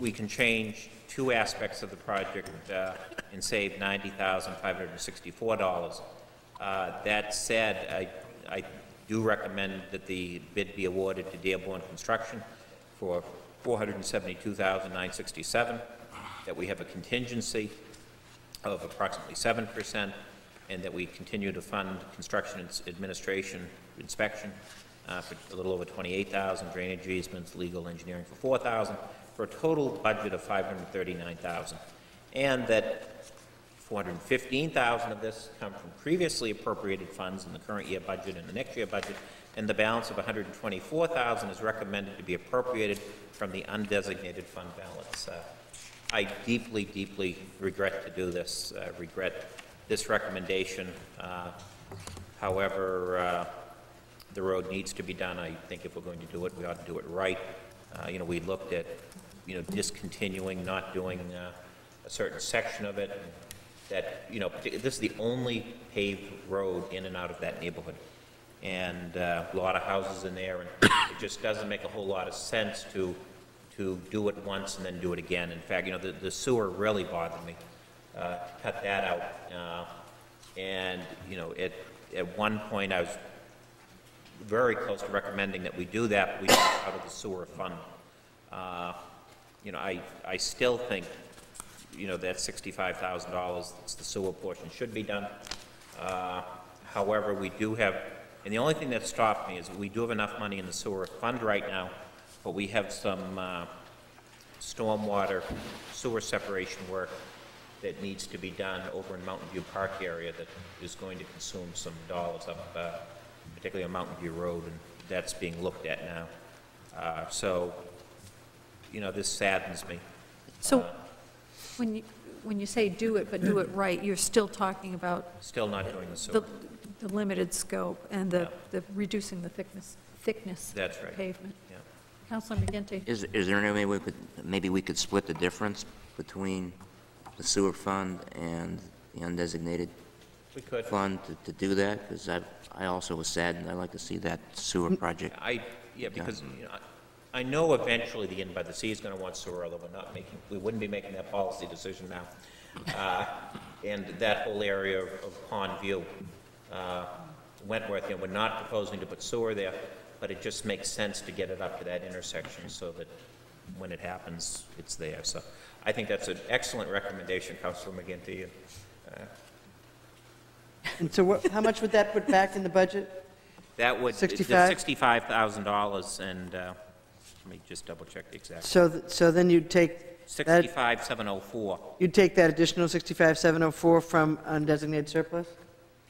We can change two aspects of the project uh, and save $90,564. Uh, That said, I I do recommend that the bid be awarded to Dearborn Construction for 472,967, that we have a contingency of approximately 7%, and that we continue to fund construction and administration inspection uh, for a little over 28,000, drainage easements, legal engineering for 4,000, for a total budget of 539,000. And that 415,000 of this come from previously appropriated funds in the current year budget and the next year budget, and the balance of 124,000 is recommended to be appropriated from the undesignated fund balance. Uh, I deeply, deeply regret to do this, uh, regret this recommendation. Uh, However, uh, the road needs to be done. I think if we're going to do it, we ought to do it right. Uh, You know, we looked at, you know, discontinuing, not doing uh, a certain section of it, that, you know, this is the only paved road in and out of that neighborhood. And uh, a lot of houses in there, and it just doesn't make a whole lot of sense to, to do it once and then do it again. In fact, you know, the the sewer really bothered me, uh, cut that out. Uh, And, you know, at, at one point, I was very close to recommending that we do that, but we it out of the sewer fund. Uh, You know, I, I still think, you know, that sixty-five thousand dollars, it's the sewer portion, should be done. Uh, However, we do have And the only thing that stopped me is we do have enough money in the sewer fund right now, but we have some uh, stormwater sewer separation work that needs to be done over in Mountain View Park area that is going to consume some dollars up, uh, particularly on Mountain View Road, and that's being looked at now. Uh, So, you know, this saddens me. So when you, when you say do it, but do it right, you're still talking about Still not doing the the, sewer. the limited scope and the, the reducing the thickness, thickness. of That's right. Pavement. Yeah. Councilor McGinty? Is, is there any way we could, maybe we could split the difference between the sewer fund and the undesignated We could. fund to, to do that? Because I, I also was saddened, I'd like to see that sewer project. I, yeah, because, you know, I I know eventually the Inn by the Sea is gonna want sewer, although we're not making, we wouldn't be making that policy decision now. Uh, And that whole area of of Pond View, uh, Wentworth, you know, we're not proposing to put sewer there, but it just makes sense to get it up to that intersection so that when it happens, it's there. So I think that's an excellent recommendation, Councilor McGinty. and, uh, And so what, how much would that put back in the budget? That would, 65? sixty-five thousand dollars, and, uh, let me just double check the exact. So, th- so then you'd take, that, Sixty-five, seven oh four. you'd take that additional 65,704 from undesignated surplus?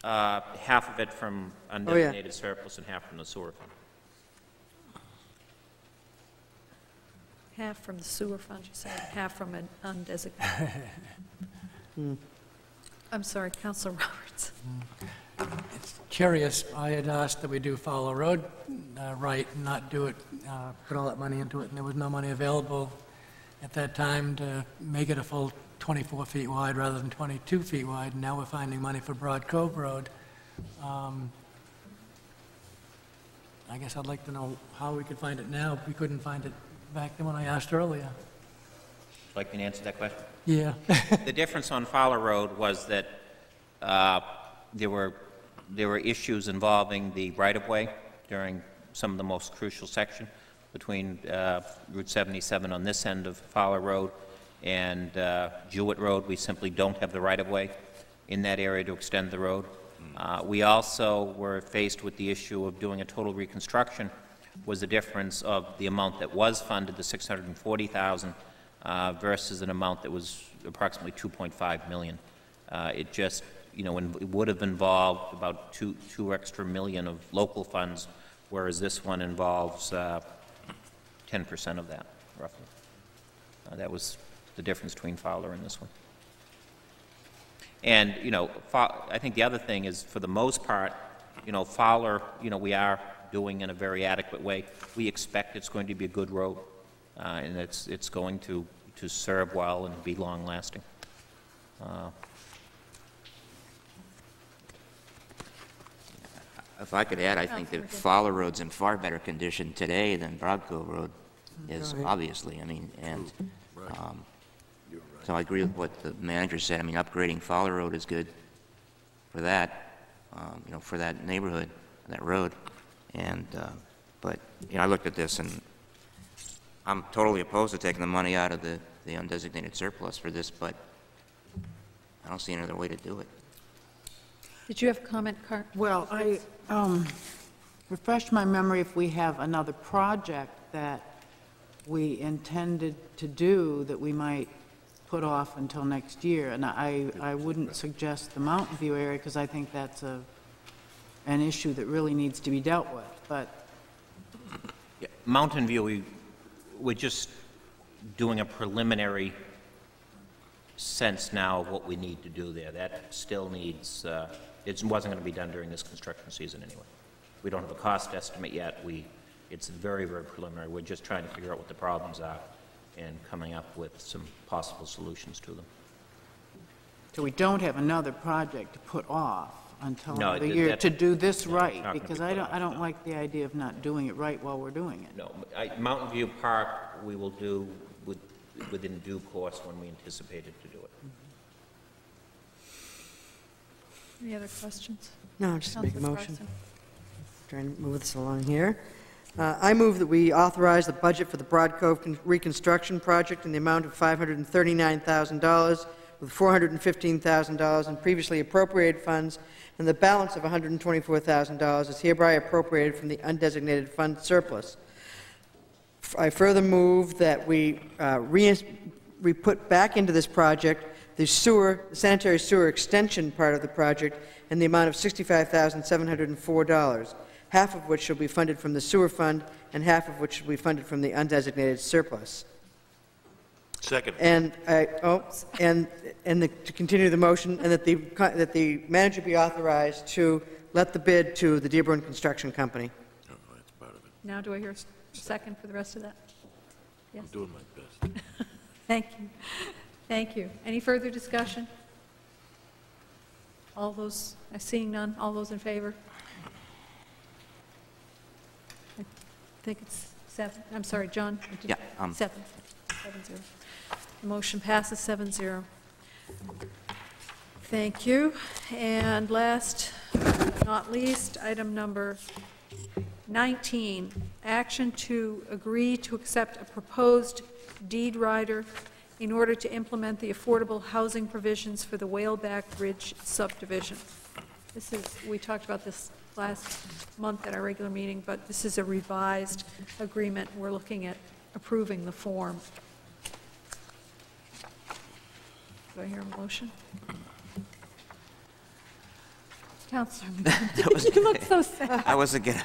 Uh, half of it from Oh, yeah. undesignated surplus and half from the sewer fund. Half from the sewer fund, you said, half from an undesignated. I'm sorry, Councilor Roberts. It's curious, I had asked that we do Fowler Road uh, right and not do it, uh, put all that money into it, and there was no money available at that time to make it a full 24 feet wide rather than 22 feet wide, and now we're finding money for Broad Cove Road. Um, I guess I'd like to know how we could find it now. if We couldn't find it back then when I asked earlier. would Like me to answer that question? Yeah. The difference on Fowler Road was that uh, there were, there were issues involving the right-of-way during some of the most crucial section between uh, Route 77 on this end of Fowler Road and uh, Jewett Road. We simply don't have the right-of-way in that area to extend the road. Uh, We also were faced with the issue of doing a total reconstruction, was the difference of the amount that was funded, the 640,000, uh, versus an amount that was approximately 2.5 million. Uh, It just, you know, it would have involved about two, two extra million of local funds, whereas this one involves uh, 10% of that, roughly. Uh, That was the difference between Fowler and this one. And, you know, I think the other thing is, for the most part, you know, Fowler, you know, we are doing in a very adequate way. We expect it's going to be a good road, uh, and it's, it's going to, to serve well and be long-lasting. Uh, If I could add, I think that Fowler Road's in far better condition today than Broad Cove Road is, obviously, I mean, and, um, so I agree with what the manager said, I mean, upgrading Fowler Road is good for that, um, you know, for that neighborhood, that road, and, uh, but, you know, I looked at this, and I'm totally opposed to taking the money out of the, the undesignated surplus for this, but I don't see any other way to do it. Did you have a comment, Car? Well, I, um, refresh my memory if we have another project that we intended to do that we might put off until next year. And I, I wouldn't suggest the Mountain View area because I think that's a, an issue that really needs to be dealt with. But yeah, Mountain View, we, we're just doing a preliminary sense now of what we need to do there. That still needs, uh, it wasn't going to be done during this construction season anyway. We don't have a cost estimate yet. We, it's very, very preliminary. We're just trying to figure out what the problems are and coming up with some possible solutions to them. So we don't have another project to put off until No, another th- year that- to do this no, it's right? not gonna be Because put I don't, off. I don't like the idea of not doing it right while we're doing it. No, I, Mountain View Park, we will do with, within due course when we anticipated to do it. Any other questions? No, just make a Councilor motion. Swanson? Trying to move this along here. Uh, I move that we authorize the budget for the Broad Cove con- reconstruction project in the amount of $539,000 with $415,000 in previously appropriated funds, and the balance of $124,000 is hereby appropriated from the undesignated fund surplus. I further move that we uh, we put back into this project the sewer, the sanitary sewer extension part of the project in the amount of $65,704, half of which shall be funded from the sewer fund and half of which shall be funded from the undesignated surplus. Second. And I, oh, and, and the- to continue the motion, and that the, that the manager be authorized to let the bid to the Dearborn Construction Company. Oh, that's part of it. Now do I hear a second for the rest of that? Yes, I'm doing my best. thank you. Thank you. Any further discussion? All those, uh, seeing none, all those in favor? I think it's seven, I'm sorry, John? I Yeah, um, Seven, seven zero. Motion passes 7-0. Thank you. And last but not least, item number 19, action to agree to accept a proposed deed rider in order to implement the affordable housing provisions for the Whaleback Ridge subdivision. This is, we talked about this last month at our regular meeting, but this is a revised agreement. We're looking at approving the form. Do I hear a motion? Councilor, That was- you look so sad. I was again,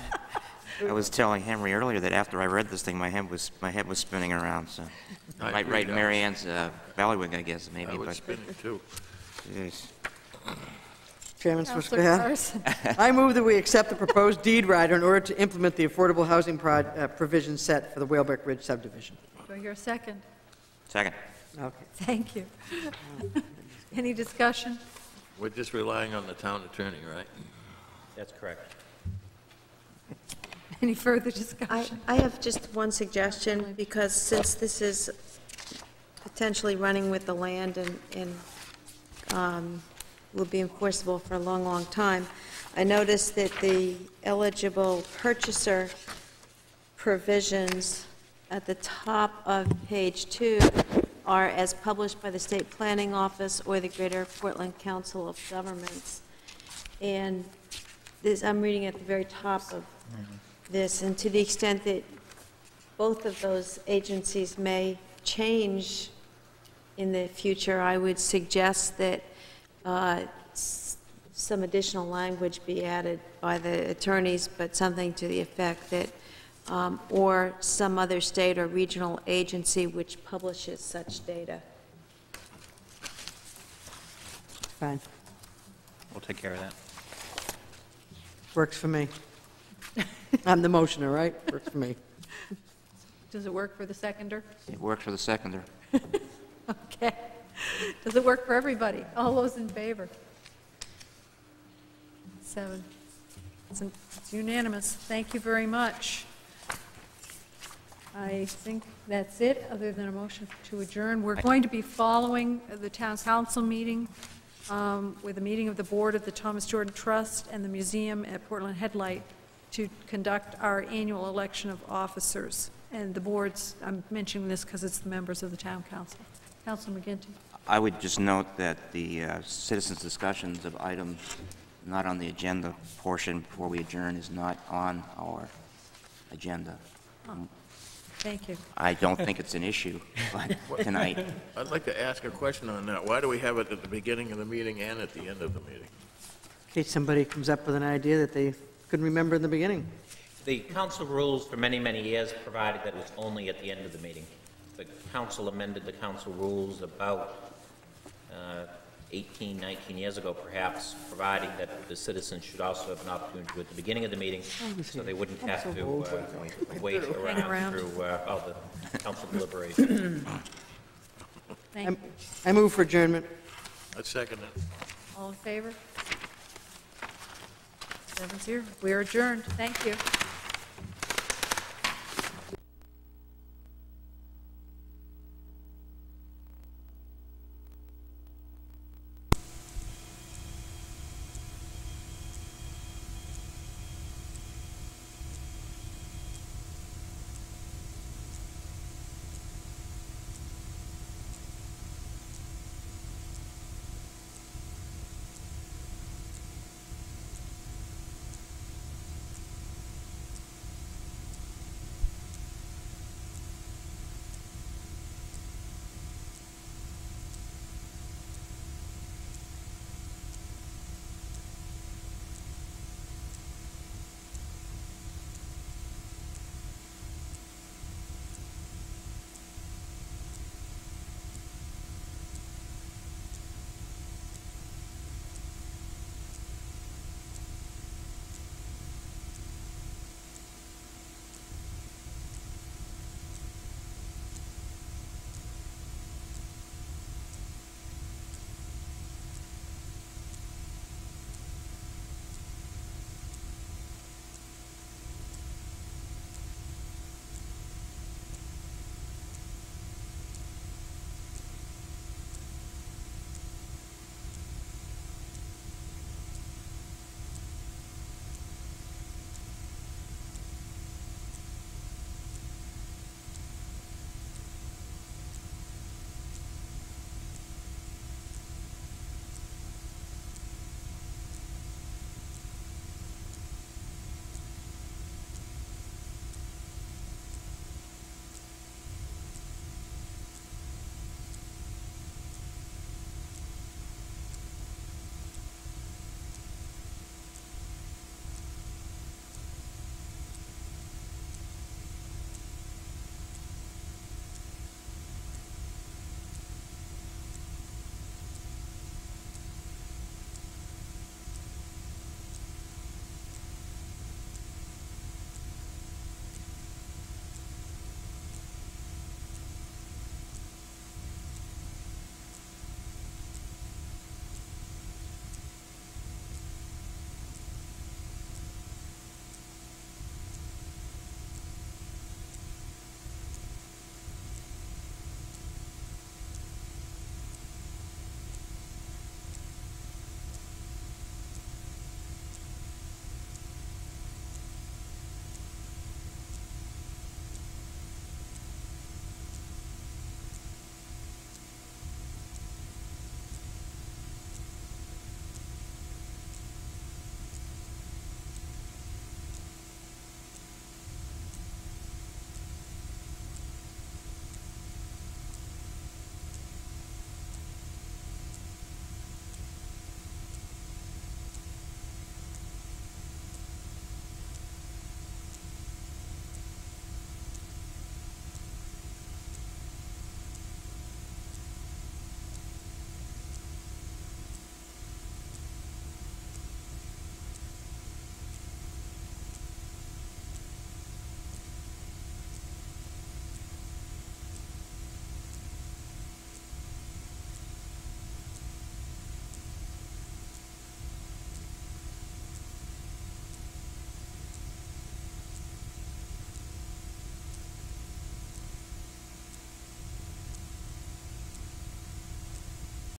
I was telling Henry earlier that after I read this thing, my head was, my head was spinning around, so. I Might agree, write Doc. Mary Ann's uh, Ballywig, I guess, I maybe, would but, spin it too. jeez. Chairman, supposed to Councilor have- Carson. I move that we accept the proposed deed rider in order to implement the affordable housing prod, uh, provision set for the Whaleback Ridge subdivision. Do I hear a second? Second. Okay. Thank you. Any discussion? We're just relying on the town attorney, right? That's correct. Any further I, discussion? I have just one suggestion, because since this is potentially running with the land and, and um, will be enforceable for a long, long time, I noticed that the eligible purchaser provisions at the top of page two are as published by the State Planning Office or the Greater Portland Council of Governments. And this, I'm reading at the very top of this, and to the extent that both of those agencies may change in the future, I would suggest that uh, some additional language be added by the attorneys, but something to the effect that, um, or some other state or regional agency which publishes such data. Fine. We'll take care of that. Works for me. I'm the motioner, right? Works for me. Does it work for the seconder? It works for the seconder. Okay. Does it work for everybody? All those in favor? Seven. It's it's unanimous. Thank you very much. I think that's it, other than a motion to adjourn. We're going to be following the town council meeting um, with a meeting of the board of the Thomas Jordan Trust and the museum at Portland Head Light to conduct our annual election of officers. And the boards, I'm mentioning this because it's the members of the town council. Councilor McGinty. I would just note that the uh, citizens' discussions of items not on the agenda portion before we adjourn is not on our agenda. Thank you. I don't think it's an issue, tonight, I'd like to ask a question on that. Why do we have it at the beginning of the meeting and at the end of the meeting? In case somebody comes up with an idea that they couldn't remember in the beginning. The council rules for many, many years provided that it was only at the end of the meeting. The council amended the council rules about uh, 18, 19 years ago perhaps, providing that the citizens should also have an opportunity to at the beginning of the meeting, so they wouldn't have to uh, wait Hang around around. through uh, all the council deliberations. Thank you. I move for adjournment. I'd second it. All in favor? Seven zero. We are adjourned. Thank you.